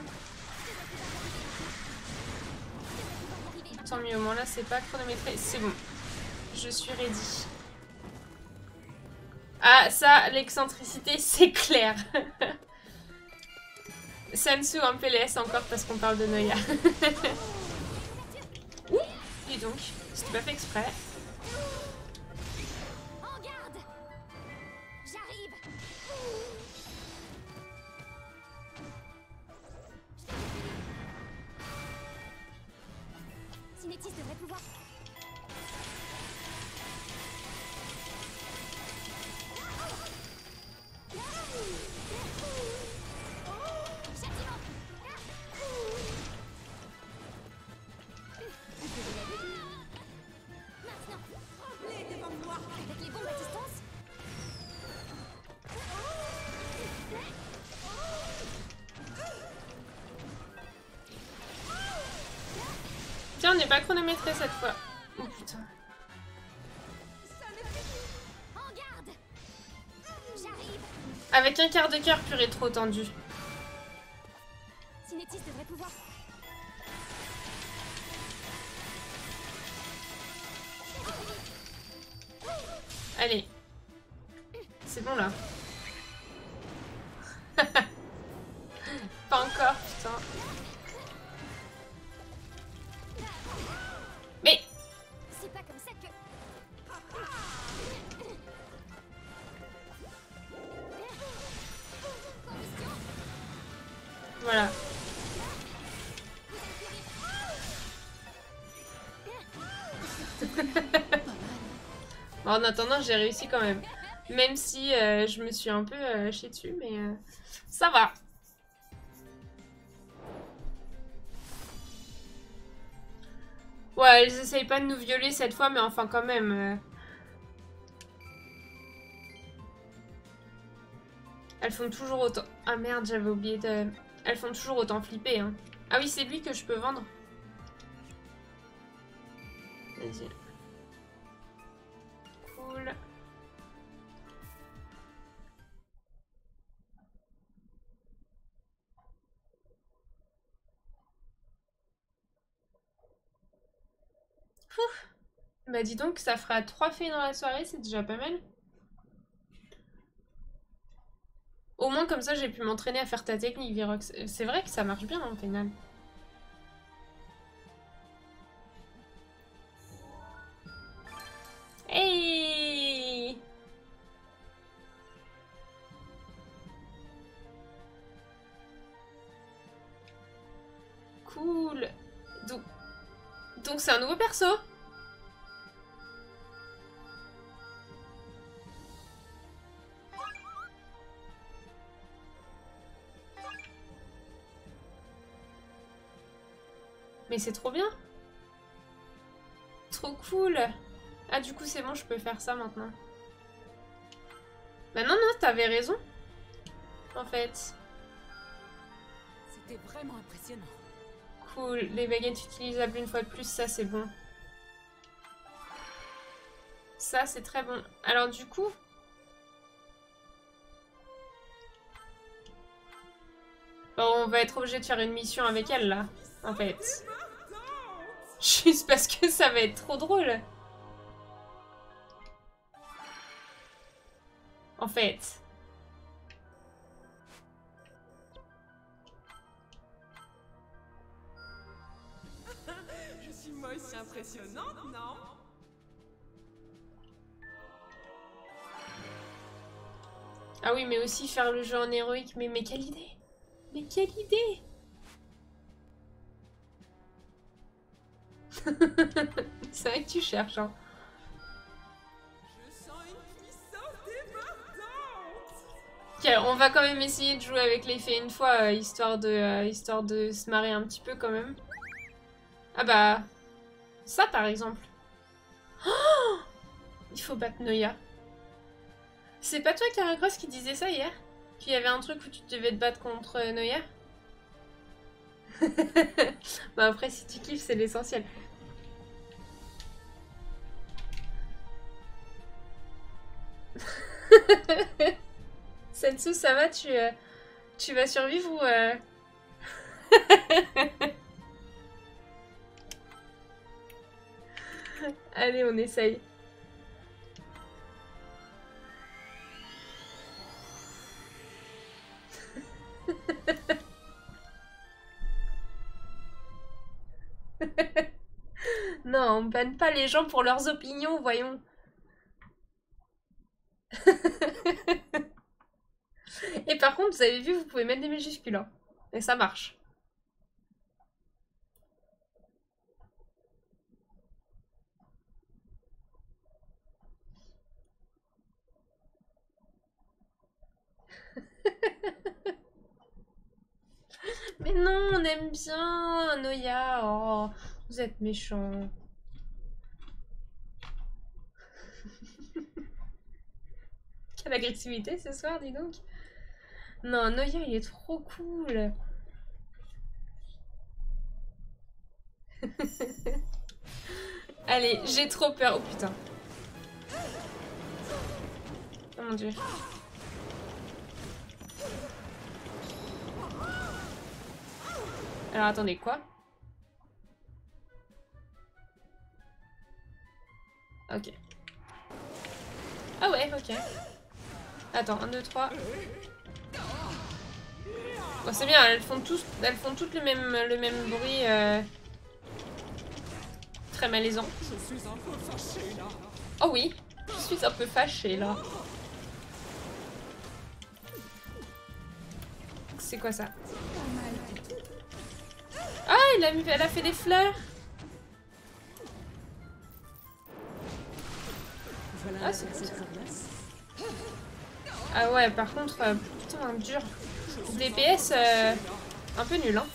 Tant mieux, au moins là c'est pas chronométré. C'est bon. Je suis ready. Ah, ça, l'excentricité, [laughs] c'est clair. Sensu un peu laisse encore parce qu'on parle de Noya. [laughs] Ouh, dis donc, c'était pas fait exprès. Cette fois. Oh putain. Avec un quart de cœur purée trop tendu. En attendant, j'ai réussi quand même. Même si euh, je me suis un peu euh, dessus, mais euh, ça va. Ouais, elles essayent pas de nous violer cette fois, mais enfin quand même. euh. Elles font toujours autant... Ah merde, j'avais oublié de... Elles font toujours autant flipper, hein. Ah oui, c'est lui que je peux vendre. Bah dis donc, ça fera trois fées dans la soirée, c'est déjà pas mal. Au moins comme ça, j'ai pu m'entraîner à faire ta technique, Virox. C'est vrai que ça marche bien en final. Hey Cool. Donc, donc c'est un nouveau perso. Mais c'est trop bien. Trop cool. Ah du coup c'est bon, je peux faire ça maintenant. Bah non, non, t'avais raison. En fait. C'était vraiment impressionnant. Cool. Les baguettes utilisables une fois de plus, ça c'est bon. Ça c'est très bon. Alors du coup... Bon, on va être obligé de faire une mission avec elle là. En fait. [laughs] Juste parce que ça va être trop drôle. En fait. Je suis moi aussi impressionnante, non? Ah oui, mais aussi faire le jeu en héroïque. Mais, mais quelle idée Mais quelle idée [laughs] C'est vrai que tu cherches, hein. On va quand même essayer de jouer avec les fées une fois, euh, histoire, de, euh, histoire de se marrer un petit peu quand même. Ah bah... Ça par exemple. Oh Il faut battre Noya. C'est pas toi, Caracross, qui disait ça hier? Qu'il y avait un truc où tu devais te battre contre euh, Noya? [laughs] Bah après, si tu kiffes, c'est l'essentiel. [laughs] Sensu, ça va tu, euh, tu vas survivre ou... euh [laughs] Allez, on essaye. [laughs] non, on banne pas les gens pour leurs opinions, voyons. Et par contre, vous avez vu, vous pouvez mettre des majuscules. hein. Et ça marche. [laughs] Mais non, on aime bien Noya. Oh, vous êtes méchants. Quelle agressivité ce soir, dis donc. Non, Noya, il est trop cool. [laughs] Allez, j'ai trop peur. Oh putain. Oh mon dieu. Alors attendez, quoi? Ok. Ah ouais, ok. Attends, 1, 2, 3. Bon, c'est bien, elles font, tous, elles font toutes le même, le même bruit. euh, Très malaisant. Oh oui, je suis un peu fâchée là. C'est quoi ça? Ah, il a mis, elle a fait des fleurs. Ah, c'est cool. Ah ouais, par contre, euh, putain, dur. DPS, euh, un peu nul, hein.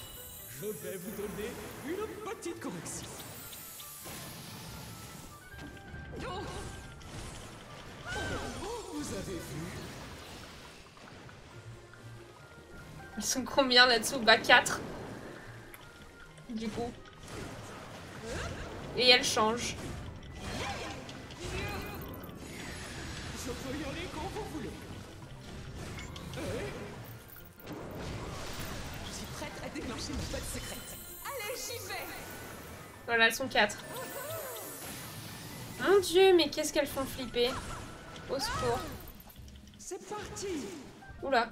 Je vais vous donner une petite correction. Vous avez vu Ils sont combien là-dessous Bah 4. Du coup. Et elle change. Je peux Je suis prête à déclencher ma botte secrète. Allez, j'y vais Voilà, elles sont 4. Mon dieu, mais qu'est-ce qu'elles font flipper. Au secours. C'est parti Oula.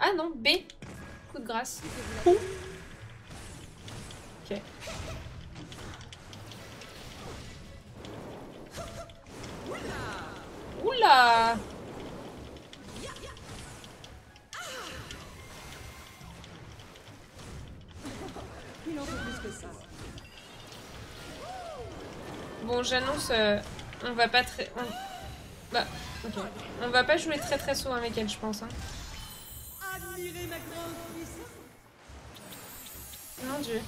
Ah non, B. Coup de grâce. Ok. Oula Plus que ça. Bon, j'annonce, euh, on va pas très... on- Bah, ok. On va pas jouer très très souvent avec elle, je pense. Hein. Mon dieu.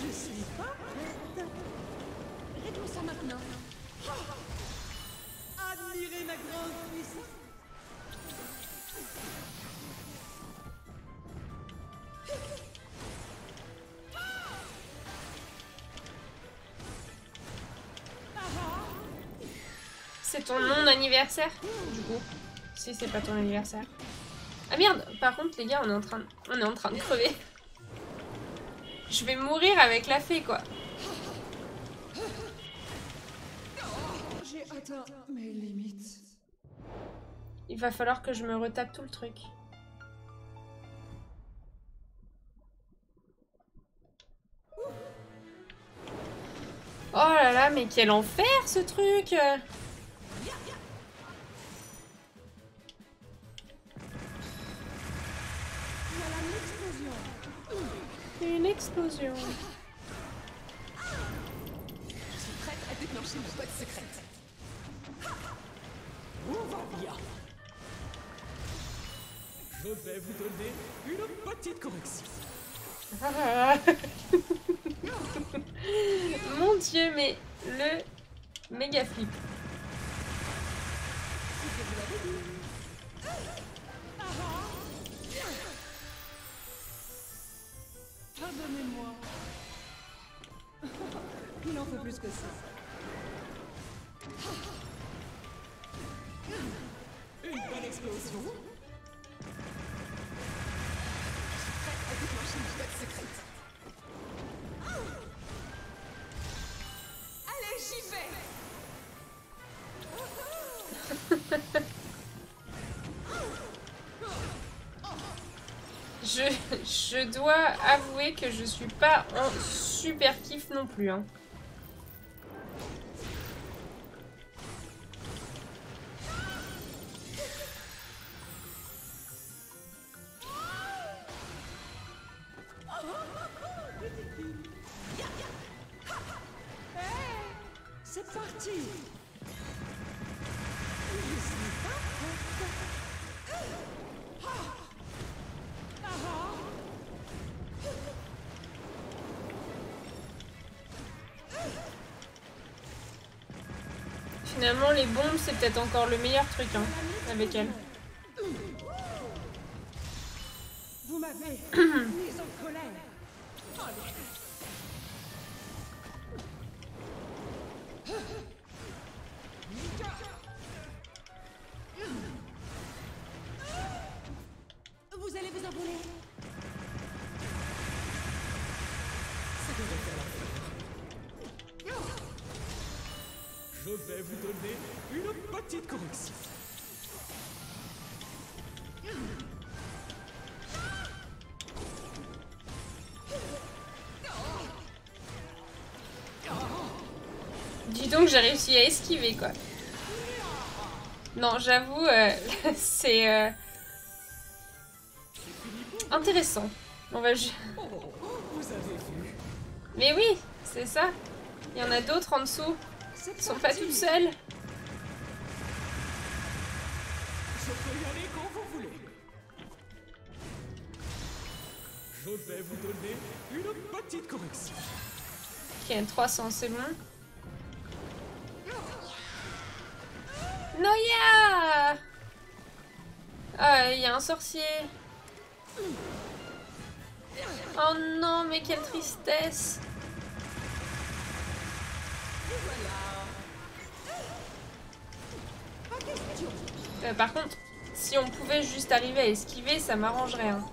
Je suis pas prête. Règle ça maintenant. Admirez ma grande puissance. C'est ton non-anniversaire Du coup. Si c'est pas ton anniversaire. Ah, merde Par contre, les gars, on est en train de, on est en train de crever. Je vais mourir avec la fée, quoi. J'ai atteint mes limites. Il va falloir que je me retape tout le truc. Oh là là, mais quel enfer ce truc Voilà l'explosion. Une explosion. Je suis prête à déclencher mon code secrète. On va bien. Je vais vous donner une petite correction. Ah. Mon dieu, mais le méga flip. Pardonnez-moi. Il en faut plus que ça. Une bonne explosion. [laughs] Je, je dois avouer que je suis pas en super kiff non plus. Hein. Peut-être encore le meilleur truc hein, avec elle. J'ai réussi à esquiver quoi. Non, j'avoue, euh, [laughs] c'est euh, intéressant. On va. Mais oui, c'est ça. Il y en a d'autres en dessous. Elles sont pas toutes seules. Je vais vous donner une petite correction. Ok, 300, c'est bon. Noya Ah, il y a un sorcier. Oh non, mais quelle tristesse. Euh, par contre, si on pouvait juste arriver à esquiver, ça m'arrangerait. hein.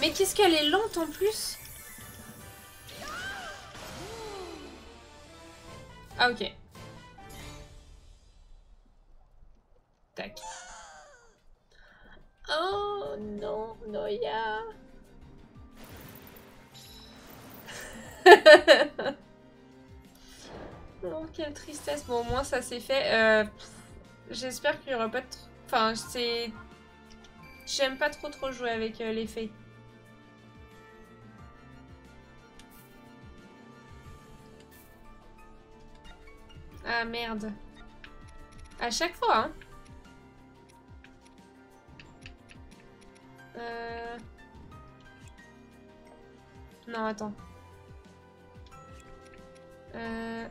Mais qu'est-ce qu'elle est lente en plus Ah ok. Tac. Oh non, Noya. [laughs] oh, quelle tristesse. Bon, au moins ça c'est fait. Euh, J'espère qu'il y aura pas de... Enfin, c'est... J'aime pas trop trop jouer avec euh, les fées. Ah merde. À chaque fois, hein. Euh... Non, attends. Euh...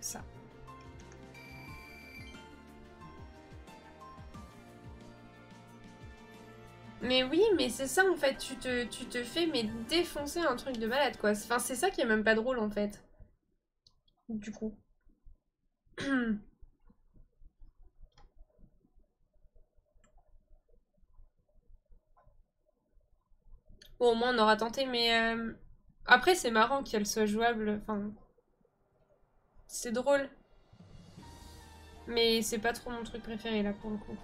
Ça. Mais oui, mais c'est ça en fait, tu te, fais mais défoncer un truc de malade quoi. Enfin, c'est ça qui est même pas drôle en fait. Du coup. Bon, au moins on aura tenté, mais euh, après c'est marrant qu'elle soit jouable. Enfin, c'est drôle, mais c'est pas trop mon truc préféré là pour le coup.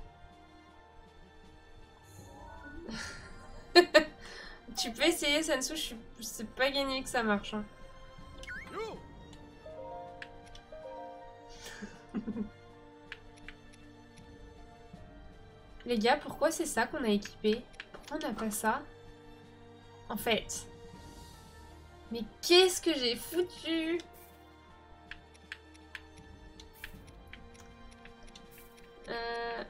[laughs] tu peux essayer, Sansu. Je. C'est pas gagné que ça marche. hein. [laughs] Les gars, pourquoi c'est ça qu'on a équipé? On n'a pas ça? En fait. Mais qu'est-ce que j'ai foutu? Euh,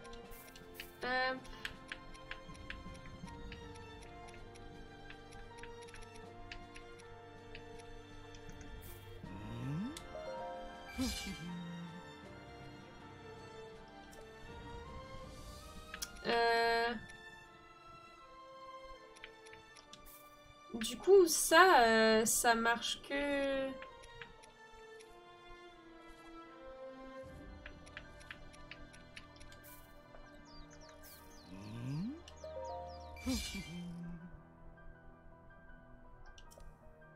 euh, Du coup, ça, euh, ça marche que...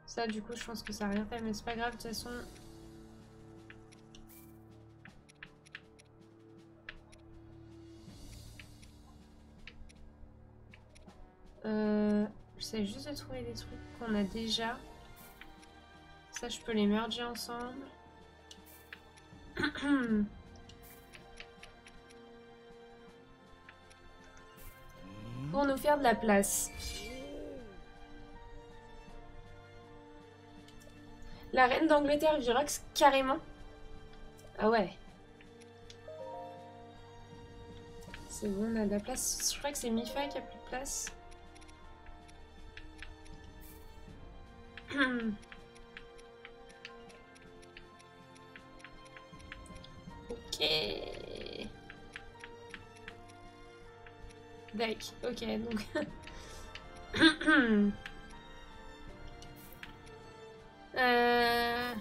Ça, du coup, je pense que ça a rien fait, mais c'est pas grave, de toute façon. J'essaie juste de trouver des trucs qu'on a déjà. Ça, je peux les merger ensemble. [clears throat] Pour nous faire de la place. La reine d'Angleterre Virax, carrément. Ah ouais. C'est bon, on a de la place. Je crois que c'est Mifa qui a plus de place. Ok. D'accord, ok, donc... [coughs] Euh,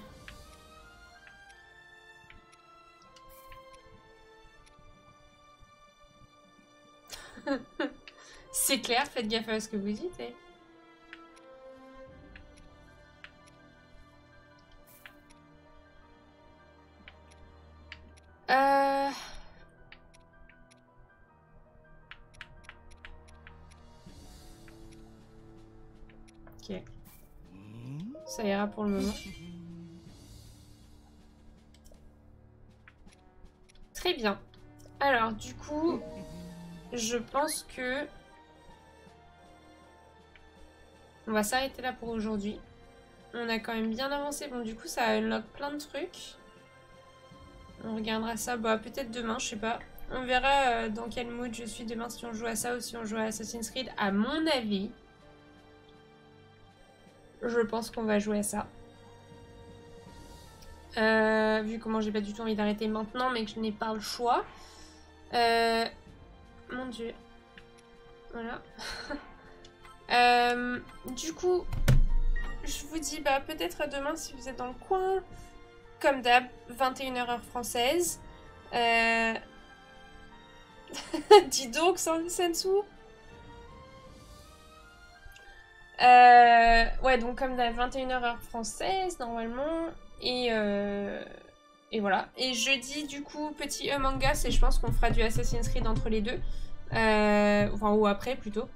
[laughs] C'est clair, faites gaffe à ce que vous dites. eh. Pour le moment. Très bien. Alors, du coup, je pense que... On va s'arrêter là pour aujourd'hui. On a quand même bien avancé. Bon, du coup, ça unlock plein de trucs. On regardera ça bah, peut-être demain, je sais pas. On verra euh, dans quel mood je suis demain, si on joue à ça ou si on joue à Assassin's Creed. À mon avis, je pense qu'on va jouer à ça. Euh, vu comment j'ai pas du tout envie d'arrêter maintenant, mais que je n'ai pas le choix. Euh, Mon dieu. Voilà. [laughs] Euh, du coup, je vous dis bah, peut-être demain si vous êtes dans le coin. Comme d'hab, 21h heure française. [laughs] Dis donc, San- Sensu. Ouais, donc comme d'hab, 21h heure française, normalement. Et, euh, et voilà. Et jeudi, du coup, petit Among Us, et je pense qu'on fera du Assassin's Creed entre les deux. Euh, enfin, ou après, plutôt.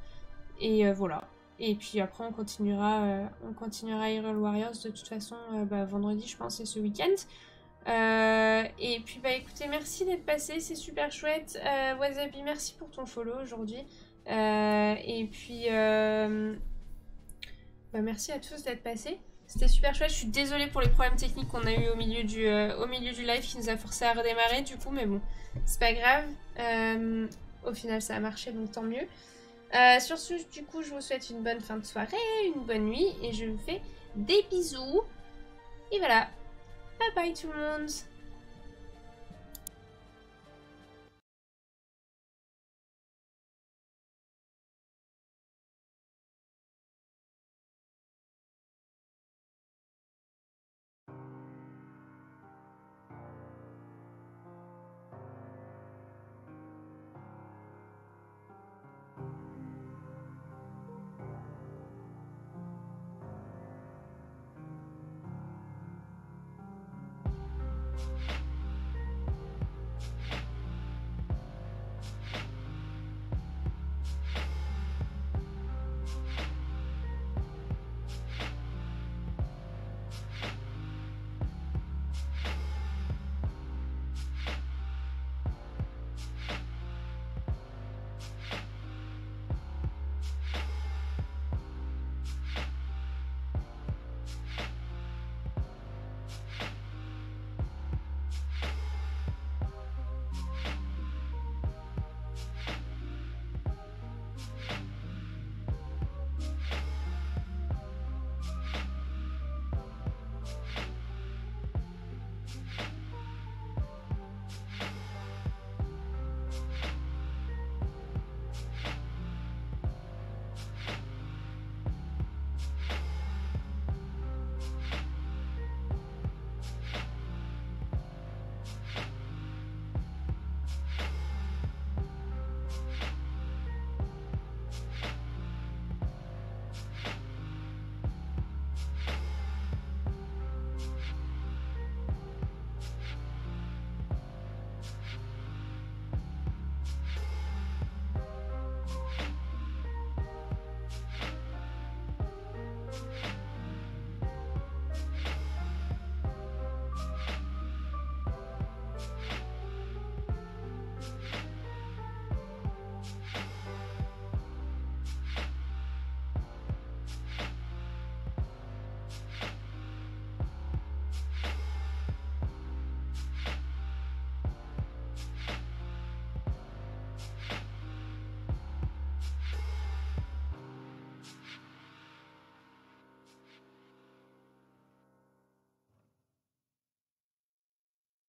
Et euh, voilà. Et puis après, on continuera, euh, on continuera Hyrule Warriors de toute façon euh, bah, vendredi, je pense, et ce week-end. Euh, et puis, bah écoutez, merci d'être passé, c'est super chouette. Euh, Wasabi, merci pour ton follow aujourd'hui. Euh, et puis, euh, bah, merci à tous d'être passés. C'était super chouette. Je suis désolée pour les problèmes techniques qu'on a eu au milieu du, euh, live qui nous a forcé à redémarrer, du coup, mais bon, c'est pas grave. Euh, au final, ça a marché, donc tant mieux. Euh, sur ce, du coup, je vous souhaite une bonne fin de soirée, une bonne nuit, et je vous fais des bisous. Et voilà. Bye bye tout le monde